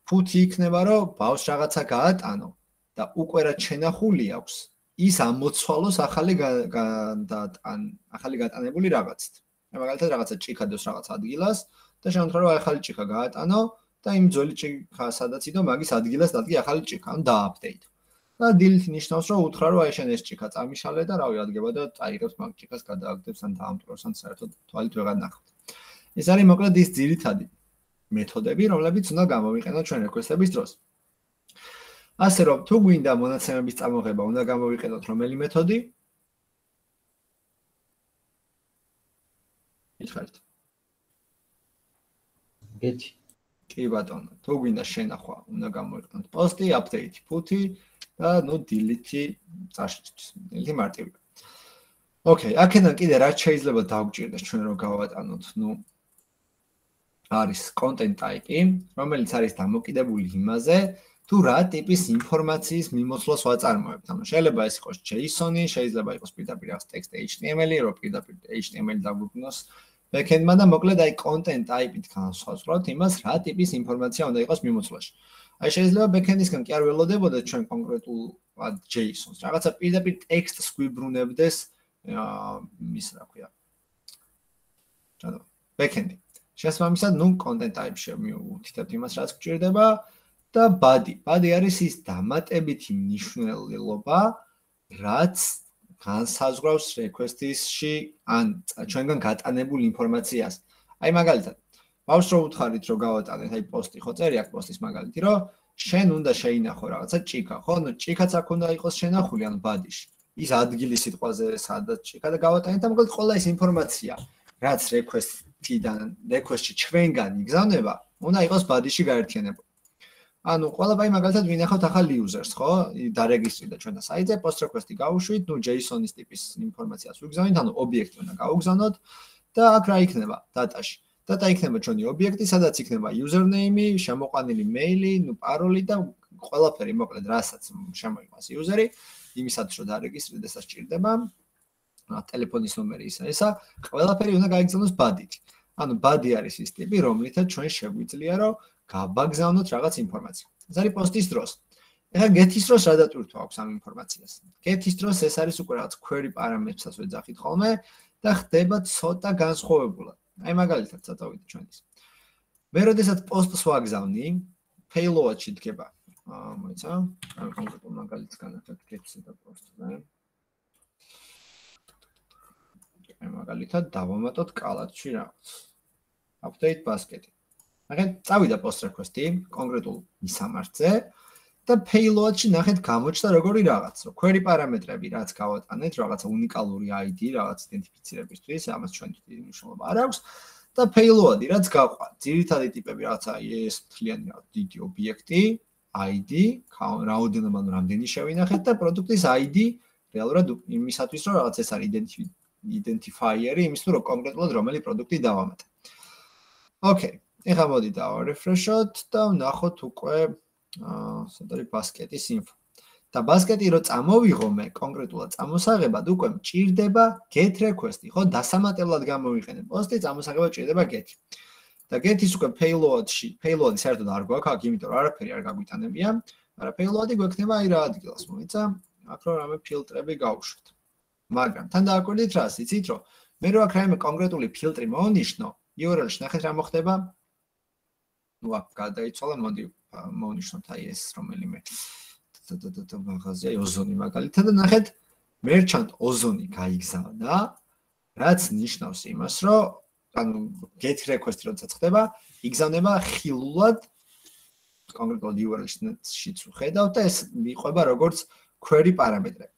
ფუთი იქნება, რომ ბავშვს რაღაცა გაატანო და უკვე რა შენახული აქვს, ის ამოცვალოს ახალი გადაატან, ახალი გატანებული რაღაცით. აი მაგალითად რაღაცა ჭიქადოს რაღაც ადგილას და შემთხვევა რომ ახალი ჭიქა გაატანო და იმ ძველი ჭიქა სადაც იდო, მაგის ადგილას დადგე ახალი ჭიქა, ანუ დააპდეიტო. და დილით ნიშნავს რომ უთხრა რომ აი შენ ეს ჭიქა წამიშალე და რავი ადგება და წაიღებს მაგ ჭიქას გადააგდებს ან დაამტვროს ან საერთოდ თვალით ვეღარ ნახავთ. ეს არის მოკლედ ის ძირითადი მეთოდები, რომლებიც უნდა გამოვიყენოთ ჩვენ რეკვესტების დროს. ასე რომ თუ გვინდა მონაცემების წამოღება, უნდა გამოვიყენოთ რომელი მეთოდი? იცხართ. გეთი. კი ბატონო, თუ გვინდა შენახვა, უნდა გამოვიყენოთ პოსტი, აპდეიტი, ფუთი, და ნუ დილითი წაშლისთვის. დილითი მარტივია. ოკეი, აქედან კიდე რაც შეიძლება დაგვჭირდეს ჩვენ რომ გავატანოთ, ნუ არის კონტენტ ტაიპი, რომელიც არის დამოკიდებული იმაზე, თუ რა ტიპის ინფორმაციის მიმოცვლას ვაწარმოებთ. ანუ შეიძლება ეს იყოს JSON-ი, შეიძლება იყოს პირდაპირ რაღაც ტექსტი HTML-ი, რომ პირდაპირ HTML დაგვიგნოს backend-მა და მოკლედ აი კონტენტ ტაიპით განსაზღვროთ იმას, რა ტიპის ინფორმაცია უნდა იყოს მიმოცვლაში. აი შეიძლება backend-ისგან კი არ ველოდებოდეთ ჩვენ კონკრეტულად JSON-ს. რაღაცა პირდაპირ ტექსტს გვიბრუნებდეს აა ის რა ქვია. ჩადო. backend-ი. შესაბამისად, ნუ content type-ში მივუთითებთ იმას, რაც გვჭირდება და body. body არის ის დამატებითი მნიშვნელობა, რაც განსაზღვრავს request-ისში ან ჩვენგან გატანებულ ინფორმაციას. აი მაგალითად, ბავშვს რო უთხარით რომ გავატანეთ აი პოსტი ხო წერი აქ პოსტის მაგალითი რომ შენ უნდა შეინახო რაღაცა ჭიქა ხო? ნუ ჭიქაც აქ უნდა იყოს შენახული ანუ ბადიში ის ადგილი სიტყვაზე სადაც ჭიქა და გავატანეთ და მოკლედ ყველა ეს ინფორმაცია რაც request-დან request-ში ჩვენგან იგზავნება უნდა იყოს ბადიში გაერთიანებული. ანუ ყველა ბაი მაგალითად ვინახავთ ახალ users ხო? დარეგისტრირდა ჩვენ და საიტზე post request-ი გავუშვით ნუ JSON-ის ტიპის ინფორმაციას ვიგზავნით ანუ ობიექტი უნდა გავუგზავნოთ და აქ რა იქნება? data-ში data იქნება ჩვენი ობიექტი, სადაც იქნება username, შემოყვანილი მეილი, ნუ პაროლი და ყველაფერი, მოკლედ, რასაც შემოიყვანს user-ი, იმისაც რომ დარეგისტრირდეს და სჭირდება. ა ტელეფონის ნომერი ისა, ესა ყველაფერი უნდა გაიგზავნოს body-ით. ანუ body არის ის ტიპი, რომლითაც ჩვენ შეგვიძლია რომ გავაგზავნოთ რაღაც ინფორმაცია. ეს არის post-ის დროს. ეხლა get-ის დროს რა დატვირთვა აქვს ამ ინფორმაციას? get-ის დროს ეს არის უკვე რაღაც query პარამეტრსაც ვეძახით ხოლმე და ხდება ცოტა განსხვავებულად. აი მაგალითად წაწავიდე ჩვენის. მე როდესაც პოსტს ვაგზავნი, payload-ში დგება. აა მოიცა? აი კონკრეტულ მაგალითს განახეთ კეთსა და პოსტზე. აი მაგალითად დავამატოთ კალათში რაღაც. update basket-ი. მაგენ წავიდა post request-ი კონკრეტულ მისამართზე და payload-ში ნახეთ გამოჩნდა როგორი რაღაც. query პარამეტრები რაც გავატანეთ, რაღაც უნიკალური ID, რაღაც იდენტიფიცირებისთვის, ამას ჩვენ დიდი მნიშვნელობა არ აქვს და payload-ი რაც გაყვა. ძირითადი ტიპები რაღაცა ეს მთლიანი დიდი ობიექტი, ID, რაოდენობა ანუ რამდენი შევინახეთ და პროდუქტის ID რეალურად იმისათვის რომ რაღაც ეს არის identifier-ი, იმის თუ რომ კონკრეტულად რომელი პროდუქტი დავამატე. ოკეი. ეხლა მოდი დავარეფრეშოთ და ვნახოთ უკვე სანდარი ბასკეტის ინფო. და ბასკეტი რო წამოვიღო მე კონკრეტულად წამოსაღებად უკვე მჭირდება get request-ი, ხო? დასამატებლად გამოვიყენე პოსტი, წამოსაღებად ჭირდება get. და get-ის უკვე payload-ში, payload-ი საერთოდ არ გვაქვს აქ, იმიტომ რომ არაფერი არ გაგვიტანებია. არა payload-ი გვექნება აი რა ადგილას, მოიცა? აქ რო რამე ფილტრები გავუშვით. მაგრამ თან დააკვირდით რა, იცით რომ მე რო აქ რაიმე კონკრეტული ფილტრი მოვნიშნო, URL-ში ნახეთ რა მოხდება? ნუ აქ გადაიცვალა, მოდი მოვნიშნოთ აი ეს რომელიმე და მაღაზია ოზონი მაგალითად. და ნახეთ merchant ozoni გაიგზავნა რაც ნიშნავს იმას რომ ანუ get request როცა ხდება იგზავნება ხილულად კონკრეტულად URL-შიც ვხედავ და ეს მიყვება როგორც query პარამეტრები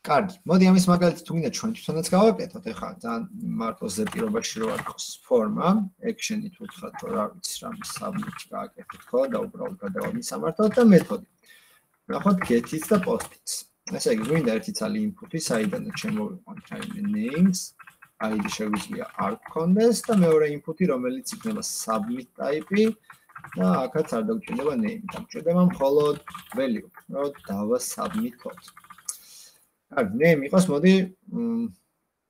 კარგი, მოდი ამის მაგალითი თუ გინდა ჩვენ თვითონაც გავაკეთოთ, ეხლა ძალიან მარტოზე პირობაში რო არ ხოს ფორმა, action-ი თუ ვთქვათ, რომ რა ვიცი, რა submit გააკეთეთ ხო და უბრალოდ გადავალ სამართლად და მეთოდი. ნახოთ get-იც და post-იც. ესე იგი, გვინდა ერთი ცალი input-ი, საიდანაც შემოვიყვანთ აი names, ID შეგვიძლია არ გქონდეს და მეორე input-ი, რომელიც იქნება submit type-ი და აქაც არ დაგჭირდება name, დაგჭირდება მხოლოდ value, რომ დავა აი, name იყოს, მოდი,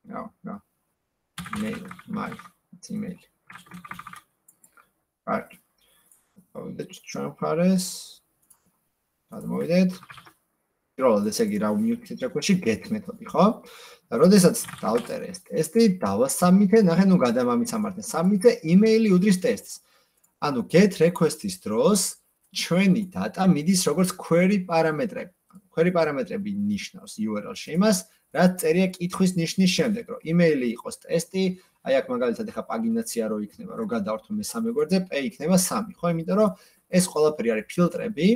რა, რა. mail, my email. აი. ავიდეთ ჩვენ ფარეს. გადმოვიდეთ. პირველად ესე იგი რა მიუქცეთ რეკორდში get მეთოდი, ხო? და როდესაც დავწერე ეს ტესტი, დავასამითე, ნახე, ნუ გადამამიცამართე სამითე email-ი უდრის ტესტს. ანუ get request-ის დროს ჩვენი data მიდის როგორც query პარამეტრები. Query პარამეტრები ნიშნავს URL-ში იმას, რაც წერია კითხვის ნიშნის შემდეგ, რომ email-ი იყოს ტესტი, აი აქ მაგალითად ეხა პაგინაცია რო იქნება, რო გადავართო მესამე გვერდზე, p იქნება 3, ხო? იმიტომ რომ ეს ყველაფერი არის ფილტრები,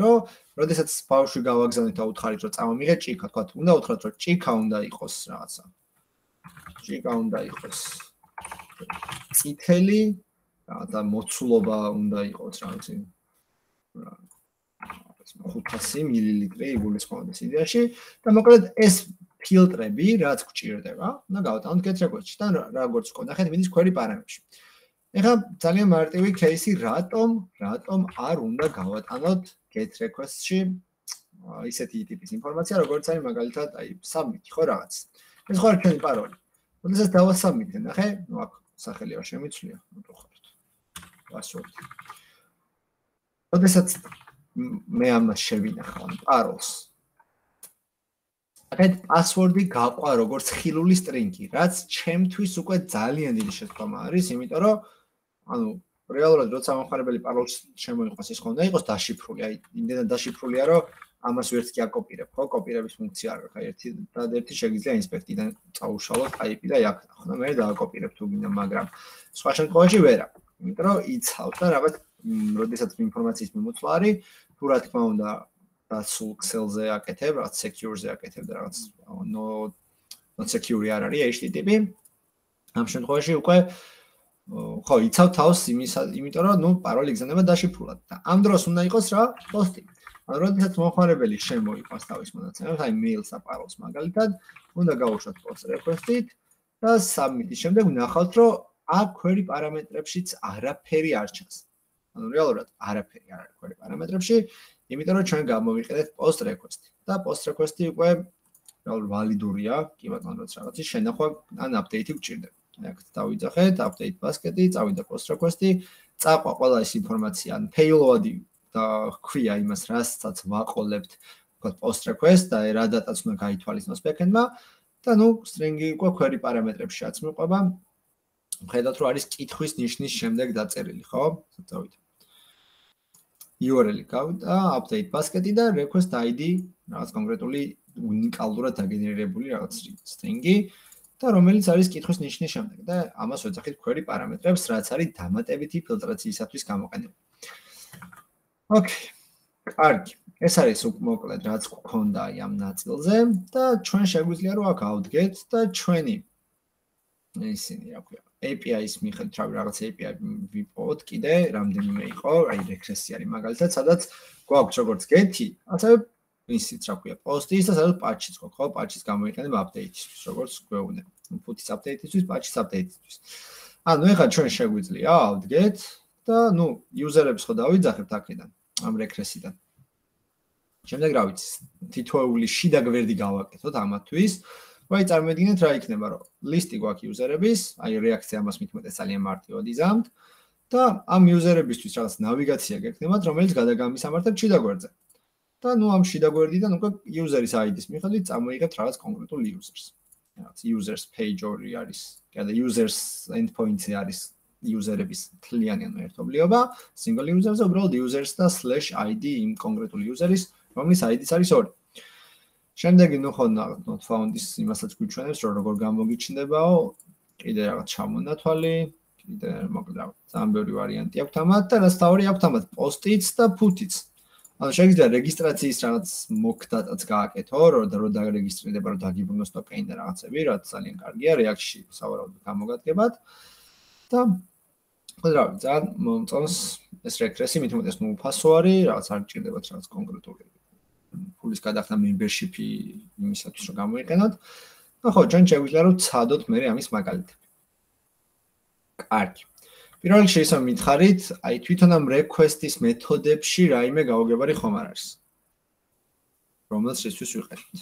რომ როდესაც ბავშვი გავაგზავნით და უთხარით რომ წამომიღე ჭიქა, თქვა, უნდა უთხრათ რომ ჭიქა უნდა იყოს რაღაცა. ჭიქა უნდა იყოს წითელი და მოცულობა უნდა იყოს რა ვიცი. 500 მილილიტრი იგულისხმოდეს იდეაში და მოკლედ ეს ფილტრები, რაც გჭირდება, და გავატანოთ როგორც და როგორც გქონახეთ მიდის query პარამეტრში. ეხლა ძალიან მარტივი кейსი, რატომ, რატომ არ უნდა გავატანოთ get request-ში ისეთი ტიპის ინფორმაცია, როგორც არის მაგალითად აი submit ხო რაღაც. ეს ხო არის ჩვენი პაროლი. როდესაც დავასაბმით, ნახე, ნუ აქ სახელი არ შემიცვლია, ნუ ხო. password. როდესაც მე ამას შევინახავ პაროლს. აკეთ პასვორდი გაყვა როგორც ხილული სტრინგი, რაც ჩემთვის უკვე ძალიან დიდი შეცდომა არის, იმიტომ რომ ანუ რეალურად როცა მომხარებელი პაროლს შემოიყვას ის ხონდა იყოს დაშიფრული, აი იმდენად დაშიფრულია, რომ ამას ვერც კი აკოპირებ, ხო, კოპირების ფუნქცია არ აი ერთი და ერთი შეგიძლია ინსპექტიდან წაუშალოთ IP და იქ ახლა მე დააკოპირებ თუ გინდა, მაგრამ სხვა შემთხვევაში ვერა. იმიტომ რომ იცავ და რაღაც როდესაც ინფორმაციის მიმოწვა არის, თუ რა თქმა უნდა დაცულ Excel-ზე აკეთებ, რაღაც secure-ზე აკეთებ და რაღაც no not secure არ არის HTTP. ამ შემთხვევაში უკვე ხო, იცავ თავს იმის, იმიტომ რომ ნუ პაროლი იგზავნება დაშიფრულად და ამ დროს უნდა იყოს რა პოსტი. როდესაც მომხმარებელი შემოიყვანს თავის მონაცემებს, აი mail-ს და პაროლს მაგალითად, უნდა გაუშვათ post request-ით და submit-ის შემდეგ ვნახავთ, რომ აქ query პარამეტრებშიც არაფერი არ ჩანს. ანუ რეალურად არაფერი არ არის query პარამეტრებში, იმიტომ რომ ჩვენ გამოვიყენეთ post request და post request-ი უკვე რეალურად ვალიდურია, კი ბატონო, რაც რაღაცის შენახვა ან update-ი გჭირდება. აქ დავიძახეთ update basket-ი, წავიდა post request-ი, წაყვა ყველა ეს ინფორმაცია, ან payload-ი და ხვია იმას, რასაც ვაყოლებთ, ვთქვათ post request და რა დატაც უნდა გაითვალისწინოს backend-მა და ნუ string-ი უკვე query პარამეტრებში აწმოყება. ხედავთ რომ არის კითხვის ნიშნის შემდეგ დაწერილი, ხო? დავით. URL-ი გავიდა, update basket-ი და request ID, რაღაც კონკრეტული უნიკალურად დაგენერირებული რაღაც string-ი და რომელიც არის კითხვის ნიშნის შემდეგ და ამას ვეძახით query პარამეტრებს, რაც არის დამატებითი ფილტრაციისათვის გამოყენებული. ოკეი. კარგი. ეს არის უკმოკლედ რაც გქონდა ამ ნაწილზე და ჩვენ შეგვიძლია რომ აქ ავდგეთ და ჩვენი ისინი რა ქვია API-ის მიხედვით რა რაღაც API ვიპოვოთ კიდე რამდენიმე იყო აი რეგრესი არის მაგალითად სადაც გვაქვს როგორც get-ი ასევე ისიც რა ქვია post-ის და სადაც patch-იც გვაქვს ხო patch-ის გამოიყენება update-ის როგორც გვეუბნება ფუთის update-ისთვის patch-ის update-ისთვის ანუ ეხლა ჩვენ შეგვიძლია ავდგეთ და ნუ იუზერებს ხო დავიძახებთ აქედან ამ რეკრესიდან. შემდეგ რა ვიცი, თითოეული შიდა გვერდი გავაკეთოთ ამათვის. ვაი წარმოიდგინეთ რა იქნება, რომ ლისტი გვაქვს იუზერების, აი რეაქცია ამას მithumetes ძალიან მარტივად იზამთ და ამ იუზერებისთვის რაღაც ნავიგაცია გექნებათ, რომელიც გადაგამისამართებ შიდა გვერდზე. და ნუ ამ შიდა გვერდიდან უკვე იუზერის ID-ს მიხედვით წამოიღებთ რაღაც კონკრეტულ იუზერს. რაღაც users page ორი არის, კიდე users endpoint-ი არის იუზერების თლიანი ანუ ერთობლიობა, single users-ზე უბრალოდ users და /id იმ კონკრეტული იუზერის რომლის ID-ც არის 2. შემდეგი ნუ ხო not found-ის იმასაც გვიჩვენებს, რომ როგორ გამოგიჩნდებაო, კიდე რაღაც ჩამონათვალი, კიდე მოკლედ ძალიან ბევრი ვარიანტი აქვს ამათ და რაც თავი აქვს ამათ post-its და put-its. ანუ შეიძლება რეგისტრაციის რაღაც მოხდატაც გააკეთო, რომ და რო დაგრეგისტრირდება, რომ დაგიბრუნოს ტოკენი და რაღაცები, რაც ძალიან კარგია, რეაქში სავარაუდოდ გამოგადგებათ. და ყველა ძალიან მომწონს ეს რეკრესი, მით უმეტეს ნუ ფასო არის, რაღაც არ ჭირდებათ რაღაც კონკრეტული ფულის გადახდა membership-ი იმისათვის რომ გამოიყენოთ. და ხო, ჩვენ შეგვიძლია რომ ცადოთ მე ამის მაგალითები. კარგი. პირველ რიგში ისო მითხარით, აი თვითონ ამ request-ის მეთოდებში რაიმე გაუგებარი ხომ არ არის. რომელსაც შეცვის ვიყენებთ.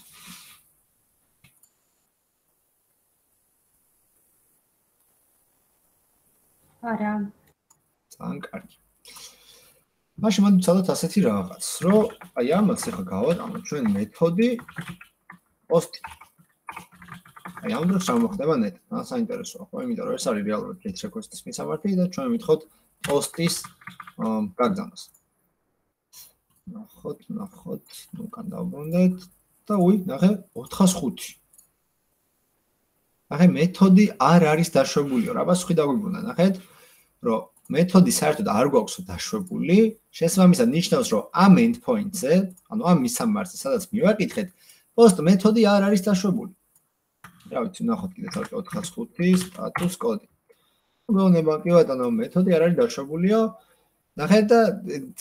არა. ძალიან კარგი. მაშინ მანდ ვცადოთ ასეთი რაღაც, რომ აი ამას ახლა გავატანოთ ჩვენ მეთოდი post. აი ამ დროს გამოხდება net. აა საინტერესოა, ხო? იმიტომ რომ ეს არის რეალურად get request-ის მისამართი და ჩვენ მითხოთ post-ის გაგზავნას. ნახოთ, ნახოთ, ნუ კან დავბრუნდეთ და უი, ნახე 405. ახე მეთოდი არ არის დაშვებულიო, რა ბას ხვი დაგვიბრუნდა, ნახეთ, რომ მეთოდი საერთოდ არ გვაქვს დაშვებული, შესაბამისად ნიშნავს, რომ ამ endpoint-ზე, ანუ ამ მისამართზე, სადაც მივაკითხეთ, post მეთოდი არ არის დაშვებული. რა ვიცი, ნახოთ კიდე თავი 405 status code. მოგონება კი ბატონო, მეთოდი არ არის დაშვებულიო. ნახეთ და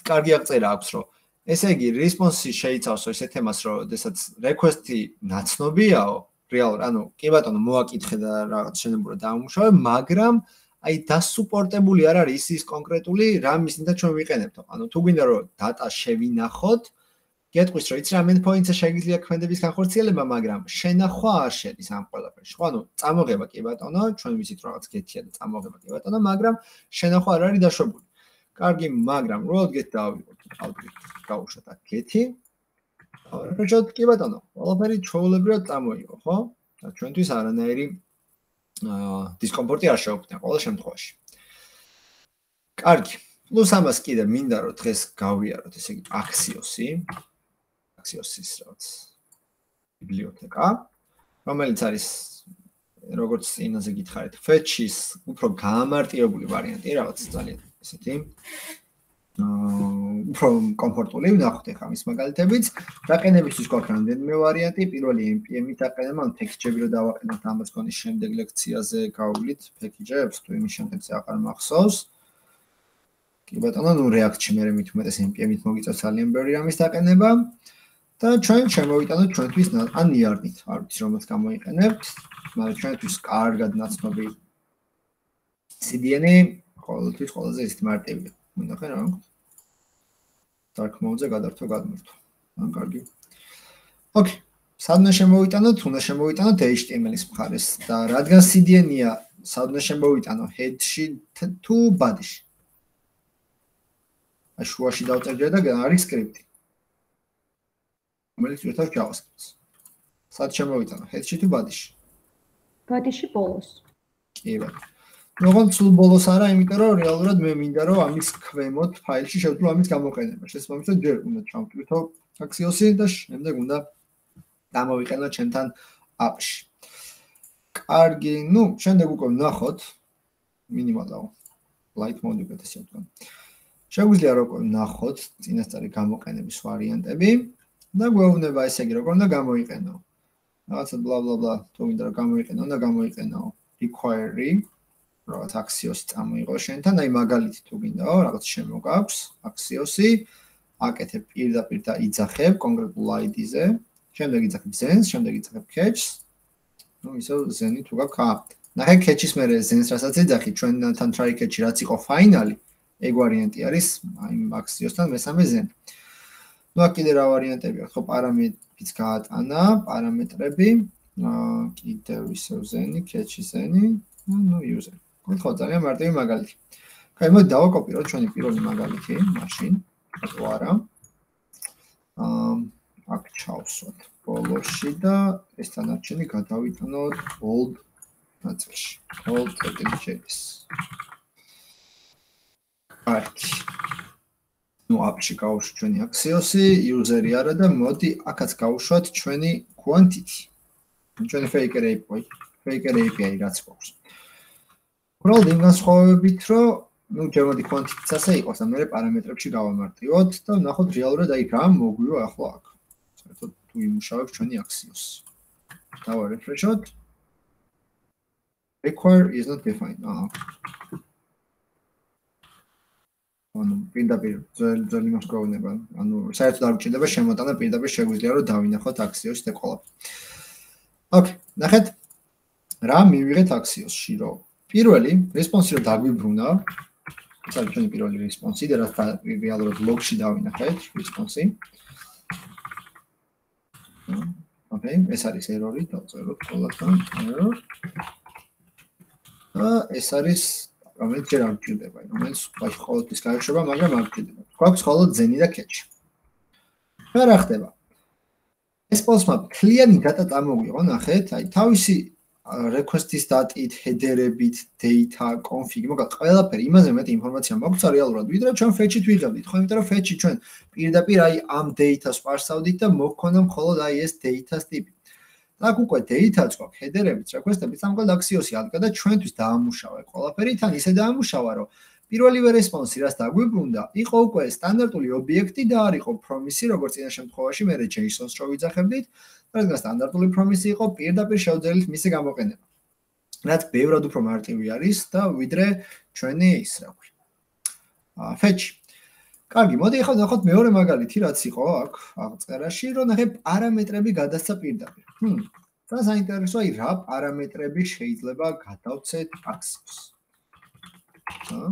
კარგი აღწერა აქვს, რომ ესე იგი response-ი შეიცავს ესეთ თემას, რომ შესაძ request-ი ნაცნობიაო, რეალურად, ანუ კი ბატონო, მოაკითხე და რაღაც შენებურად დაამუშავე, მაგრამ აი დასუპორტებული არ არის ის კონკრეტული რამის ნდა ჩვენ ვიყენებთ. ანუ თუ გვინდა რომ data შევინახოთ, გეტყვის რომ იცი რა endpoint-ზე შეიძლება ქმედების განხორციელება, მაგრამ შენახვა არ შედის ამ ყველაფერში. ხო, ანუ წამოღება კი ბატონო, ჩვენ ვიცით რაღაც გეთია და წამოღება კი ბატონო, მაგრამ შენახვა არ არის დაშვებული. კარგი, მაგრამ როდ გეთ დავიღოთ, ალბათ გავუშვათ აქ გეთი. რა კი ბატონო, ყველაფერი ჩაოლებრად წამოიღო, ხო? და ჩვენთვის არანაირი დისკომფორტი არ შეუქმნა ყოველ შემთხვევაში. კარგი. პლუს ამას კიდე მინდა რომ დღეს გავიაროთ, ესე იგი აქსიოსი. აქსიოსის რაღაც ბიბლიოთეკა, რომელიც არის როგორც ინაზე გითხარით, fetch-ის უფრო გამარტივებული ვარიანტი, რაღაც ძალიან ესეთი უფრო კომფორტული ვნახოთ ახლა მის მაგალითებიც. დაყენებისთვის გვაქვს რამდენიმე ვარიანტი. პირველი npm-ით დაყენება, ან package-ები რო დავაყენოთ ამას კონის შემდეგ ლექციაზე გავვლით package-ებს, თუ იმის შემდეგზე აღარ მახსოვს. კი ბატონო, ნუ React-ში მე მით უმეტეს npm-ით მოგიწევს ძალიან ბევრი ამის დაყენება. და ჩვენ შემოვიტანოთ ჩვენთვის ან niar-ით, არ ვიცი რომელს გამოიყენებთ, მაგრამ ჩვენთვის კარგად ნაცნობი CDN-ი ყოველთვის ყველაზე ისეთ მარტივია. მინდა ხე რა? dark mode-ზე გადართვა გადმერთვა. ან კარგი. ოკეი. სადნა შემოვიტანოთ, უნდა შემოვიტანოთ HTML-ის მხარეს და რადგან CDN-ია, სადნა შემოვიტანო head-ში თუ body-ში. აი შუაში დავწერდი და არის სკრიპტი. რომელიც ერთად JavaScript-ს. სად შემოვიტანო head-ში თუ body-ში? body-ში ბოლოს. კი ბატონო. როგორც სულ ბოლოს არა, იმიტომ რომ რეალურად მე მინდა რომ ამის ქვემოთ ფაილში შევძლო ამის გამოყენება. შესაბამისად ჯერ უნდა ჩავტვირთო აქსიოსი და შემდეგ უნდა გამოვიყენო ჩემთან აპში. კარგი, ну, შემდეგ უკვე ნახოთ მინიმალაო. light mode უკეთ ესე ვთქვა. შეგვიძლია რომ ნახოთ წინასწარი გამოყენების ვარიანტები და გვეუბნება ესე იგი როგორ უნდა გამოიყენო. რაღაცა bla bla bla, თუ მინდა რომ გამოიყენო, უნდა გამოიყენო require რაღაც აქსიოსი წამოიღო შენთან, აი მაგალითი თუ გინდაო, რაღაც შემოგაქვს აქსიოსი, აკეთებ პირდაპირ და იძახებ კონკრეტულ ID-ზე, შემდეგ იძახებ Zen-ს, შემდეგ იძახებ Catch-ს. ну ისე Zen-ი თუ გაქვს, ნახე catch-ის მე ზენს რასაც ეძახი ჩვენთან try catch-ი რაც იყო ფაინალი ეგ ვარიანტი არის აი მაქსიოსთან მესამე ზენ ну აქ კიდე რა ვარიანტები აქვს ხო პარამეტრიც გაატანა პარამეტრები აა კიდევ ისევ ზენი catch-ი ზენი ну user ხო ძალიან მარტივი მაგალითი. აი მოდი დავაკოპიროთ ჩვენი პირველი მაგალითი მაშინ თუ არა. აა აქ ჩავსვათ ბოლოში და ეს თანაჩენი გადავიტანოთ old ნაწილში. old settings აი ну აპში გავუშვით ჩვენი axios-ი user-ი არა და მოდი აქაც გავუშვათ ჩვენი quantity. ჩვენი faker API faker API რაც გვაქვს უბრალოდ იმ განსხვავებით რომ ну ჯერმოდი quantity-ც ასე იყოს და მე პარამეტრებში გავამარტივოთ და ნახოთ რეალურად აი რა მოგვივა ახლა აქ. საერთოდ თუ იმუშავებს ჩვენი axios დავა refresh-ოთ. require is not defined. აა ანუ პირდაპირ ძველი ძველი მოსკოვნება ანუ საერთოდ არ გჭირდება შემოტანა პირდაპირ შეგვიძლია რომ დავინახოთ axios და ყოლა ოკეი ნახეთ. რა მივიღეთ axios-ში რომ პირველი response რო დაგვიბრუნა საერთოდ ჩვენი პირველი response-ი და რა რეალურად log-ში დავინახეთ response-ი. ოკეი, ეს არის error-ი, დავწეროთ ყველასთან error. და ეს არის რომელიც ჯერ არ გჭირდება, რომელიც ყოველთვის გაიშვება, მაგრამ არ გჭირდება. გვაქვს მხოლოდ ზენი და catch. რა რა ხდება? ეს პოსმა კლიანი data წამოგვიღო, ნახეთ, აი თავისი request-ის დატით, header-ებით, data, config, მოკლედ ყველაფერი იმაზე მეტი ინფორმაცია მაქვს რეალურად, ვიდრე ჩვენ fetch-ით ვიღებდით, ხო, იმიტომ რომ fetch-ი ჩვენ პირდაპირ აი ამ data-ს პარსავდით და მოქონდა მხოლოდ აი ეს data-ს ტიპი. და უკვე data-ს გვაქვს, header-ებით, request-ებით, სამყარო axios-ი ალგა და ჩვენთვის დაამუშავა ყველაფერი, თან ისე დაამუშავა, რომ პირველივე response-ი რაც დაგვიბრუნდა, იყო უკვე სტანდარტული ობიექტი და არ იყო promise-ი, როგორც წინა შემთხვევაში მე JSON-ს რო ვიძახებდით. რადგან სტანდარტული პრომისი იყო პირდაპირ შეუძლებელთ მისი გამოყენება. რაც ბევრად უფრო მარტივი არის და ვიდრე ჩვენი ის რა ქვია. აა fetch. კარგი, მოდი ახლა ნახოთ მეორე მაგალითი რაც იყო აქ აღწერაში, რომ ნახე პარამეტრები გადასცა პირდაპირ. ჰმ. და საინტერესოა რა პარამეტრები შეიძლება გადავცეთ access. აა,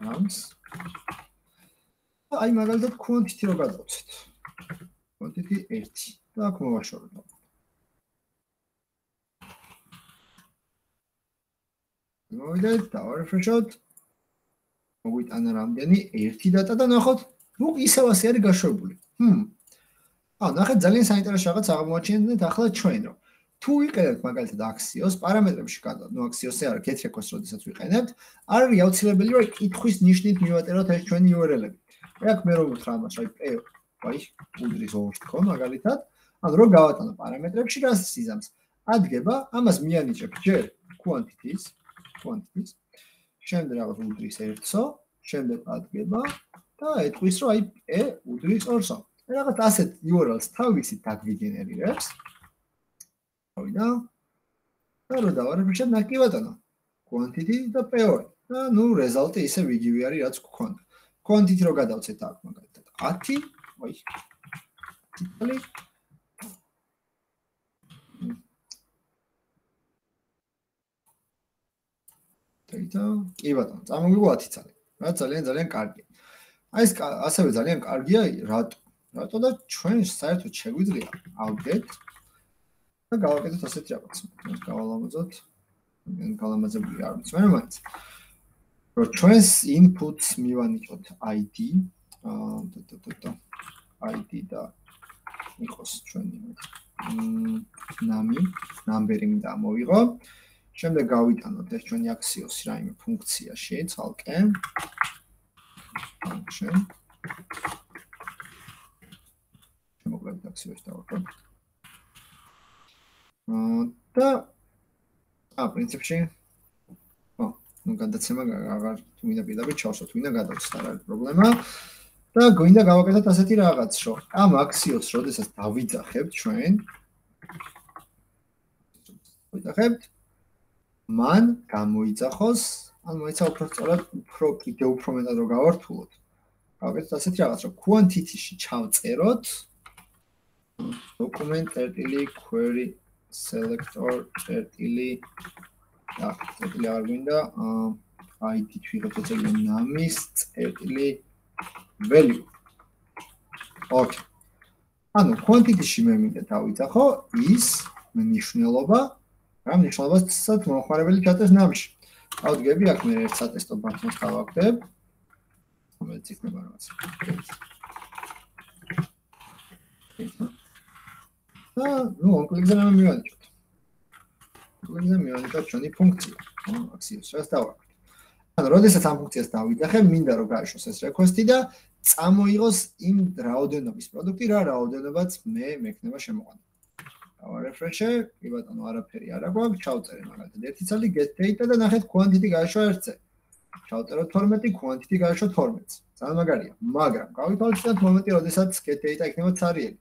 comes აი მაგალითად quantity რო გადავცეთ. quantity 1 და აქ მოვაშოროთ. მოვიდეთ და refresh-ოთ. მოვიტანა რამდენი 1 data და ნახოთ, ნუ ისევ ასე არის გაშვებული. ჰმ. აა ნახეთ ძალიან საინტერესო რაღაც აღმოაჩინეთ ახლა ჩვენ რო თუ ვიყენებთ მაგალითად axios პარამეტრებში გადა, ნუ axios-ი არა, request როდესაც ვიყენებთ, არ არის აუცილებელი რომ კითხვის ნიშნით მივაწეროთ ეს ჩვენი URL-ები. აქ მე რომ ვთხრა მას, აი პე, აი უდრის ორს თქო მაგალითად, ანუ რომ გავატანო პარამეტრებში რა სიზამს. ადგება, ამას მიანიჭებ ჯერ quantities, quantities. შემდეგ რაღაც უდრის ერთსო, შემდეგ ადგება და ეტყვის რომ აი პე უდრის ორსო. რაღაც ასეთ URL-ს თავისი დაგვიგენერირებს. ავიდა. და რო დავარებიშე ნაკივატანო. quantity და p2. და ნუ რეზალტი ისე ვიგივი არის რაც გქონდა. quantity რო გადავცეთ აქ მაგალითად 10 ой ტიპალი დეიტა კი ბატონო წამოგვიგო 10 წელი რა ძალიან ძალიან კარგი. აი ეს ასევე ძალიან კარგია რატო? რატო? და ჩვენ საერთოდ შეგვიძლია ავდეთ და გავაკეთოთ ასეთი რაღაც გავალამაზოთ გალამაზებული არ ვიცი მაგრამ მაინც რომ ჩვენს inputs მივანიჭოთ ID აა და და და ID და იყოს ჩვენი ნამი, ნამბერი მინდა მოვიღო. შემდეგ გავიტანოთ ეს ჩვენი axios-ი რაიმე ფუნქციაში ცალკე. function. მოკლედ axios-ი დავაკეთებ. და ა პრინციპში ну გადაცემა აღარ თუ მინდა პირდაპირ ჩავსო თუ მინდა გადავცეთ არ არის პრობლემა. და გვინდა გავაკეთოთ ასეთი რაღაც რომ ამ აქსიოს როდესაც დავიძახებთ ჩვენ. ვიძახებთ მან გამოიძახოს ან მოიცა უფრო სწორად უფრო კიდე უფრო მეტად რომ გავართულოთ გავაკეთოთ ასეთი რაღაც რომ quantity-ში ჩავწეროთ. document წერტილი query selector წერტილი და წერტილი არ გვინდა id ვიღოთ ესე იგი namis წერტილი value. Okay. ანუ quantity-ში მე მინდა დავიძახო ის მნიშვნელობა რა მნიშვნელობასაც მოხარებელი ჩატეს ნამში. ავდგები აქ მე ერთ სატესტო ბატონს გავაკეთებ რომელიც იქნება რაღაც და ნუ კონკრეტულად მე მივაჭროთ. კონკრეტულად მივაჭროთ ჩვენი ფუნქცია, ხო, აქციას რაც დავაკეთე. ანუ როდესაც ამ ფუნქციას დავიძახე, მინდა რომ გაიშვას ეს რეკვესტი და წამოიღოს იმ რაოდენობის პროდუქტი, რა რაოდენობაც მე მექნება შემოყვანა. დავარეფრეშე, კი ბატონო, არაფერი არ აქვს, ჩავწერე მაგალითად ერთი ცალი get data და ნახეთ quantity გაიშვა 1-ზე. ჩავწერო 12, quantity გაიშვა 12-ზე. ძალიან მაგარია, მაგრამ გავითვალოთ და 12, როდესაც get data იქნება ცარიელი.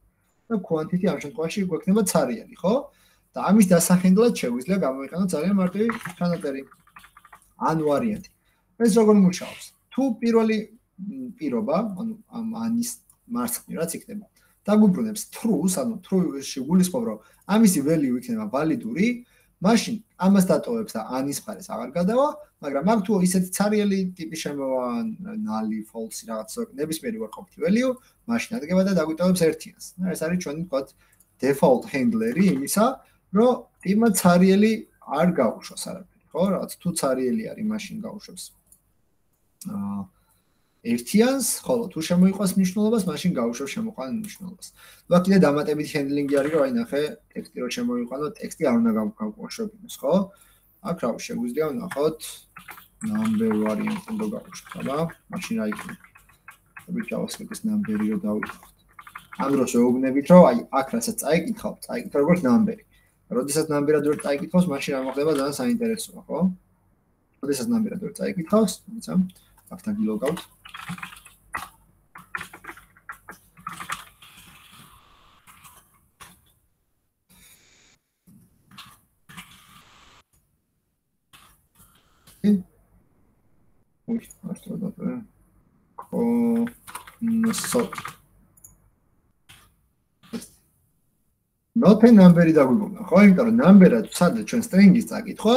და quantity ამ შემთხვევაში გვექნება ცარიელი, ხო? და ამის დასახენებლად შეგვიძლია გამოიყენოთ ძალიან მარტივი ჩანაწერი. ან ვარიანტი. ეს როგორ მუშაობს? თუ პირველი პირობა, ანუ ამ ანის მარცხნივ რაც იქნება, დაგუბრუნებს true-ს, ანუ true-ში გულისხმობ, რომ ამისი value იქნება ვალიდური, მაშინ ამას დატოვებს და ანის მხარეს აღარ გადავა, მაგრამ მაგ თუ ისეთი ცარიელი ტიპი შემოვა ნალი false რაღაც ნებისმიერი ვარყოფითი value, მაშინ ადგება და დაგვიტოვებს ერთიანს. და ეს არის ჩვენი თქვა default handler-ი იმისა, რომ ტიპმა ცარიელი არ გაუშვას არაფერი, ხო? რაღაც თუ ცარიელი არის, მაშინ გაუშვებს. აა ერთიანს, ხოლო თუ შემოიყვას მნიშვნელობას, მაშინ გაუშვებ შემოყვანილ მნიშვნელობას. აქ კიდე დამატებითი handling-ი არის, რომ აი ნახე, ტექსტი რო შემოიყვანო, ტექსტი არ უნდა გავყვაშობინოს, ხო? აქ რა შეგვიძლია ვნახოთ number variant უნდა გავუშვებ, აბა, მაშინ იქნება? අපි JavaScript-ის number-ი რო დავიხოთ. ამ დროს შეუგნებით, რომ აი აქ რასაც წაიკითხავ, წაიკითხავ როგორც number-ი. როდესაც number-ად რო წაიკითხავს, მაშინ რა მოხდება ძალიან საინტერესოა, ხო? როდესაც number-ად რო წაიკითხავს, თუმცა აქთან კი ლოგაუთ. ოი, ასე დავწერე. ო ნსო ნოთე ნამბერი დაგვიგონა, ხო? იმიტომ რომ ნამბერად სად ჩვენ სტრინგის წაკითხვა,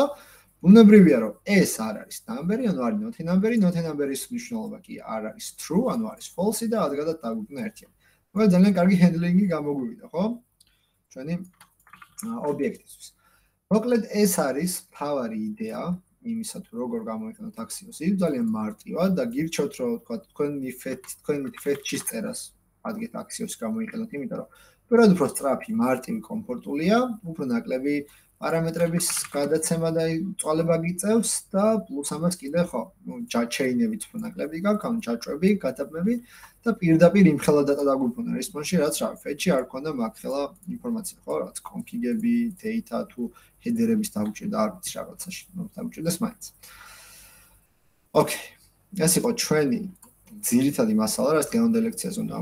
უნებრივია რომ ეს არ არის number-ი, ანუ არის not a number-ი, not number-ის მნიშვნელობა კი არ არის true, ანუ არის false-ი და ადგადა დაგვიგონა ერთიანი. მაგრამ ძალიან კარგი handling-ი გამოგვივიდა, ხო? ჩვენი ობიექტისთვის. მოკლედ ეს არის თავარი იდეა იმისა თუ როგორ გამოიყენოთ აქსიოსი, ძალიან მარტივად და გირჩევთ რომ თქვა თქვენი ფეთ თქვენი ფეთჩის წერას ადგეთ აქსიოსი გამოიყენოთ, იმიტომ რომ პირველად უფრო სწრაფი, მარტივი, კომფორტულია, უფრო ნაკლები პარამეტრების გადაცემა და წვალება გიწევს და პლუს ამას კიდე ხო, ну, ჩეინებით უფრო ნაკლები გაქვს, ანუ ჩაჭრები, გადაბმები და პირდაპირ იმ ხელა დატა დაგვიფუნა რესპონსში, რაც რა, ფეთში არ ქონდა მაგხელა ინფორმაცია, ხო, რაც კონფიგები, data თუ ჰედერების დაუჭირდა არ ვიცი რაღაცაში, ну, დაუჭირდეს მაინც. ოკეი. ეს იყო ჩვენი ძირითადი მასალა, რაც გეონდელექციაზე უნდა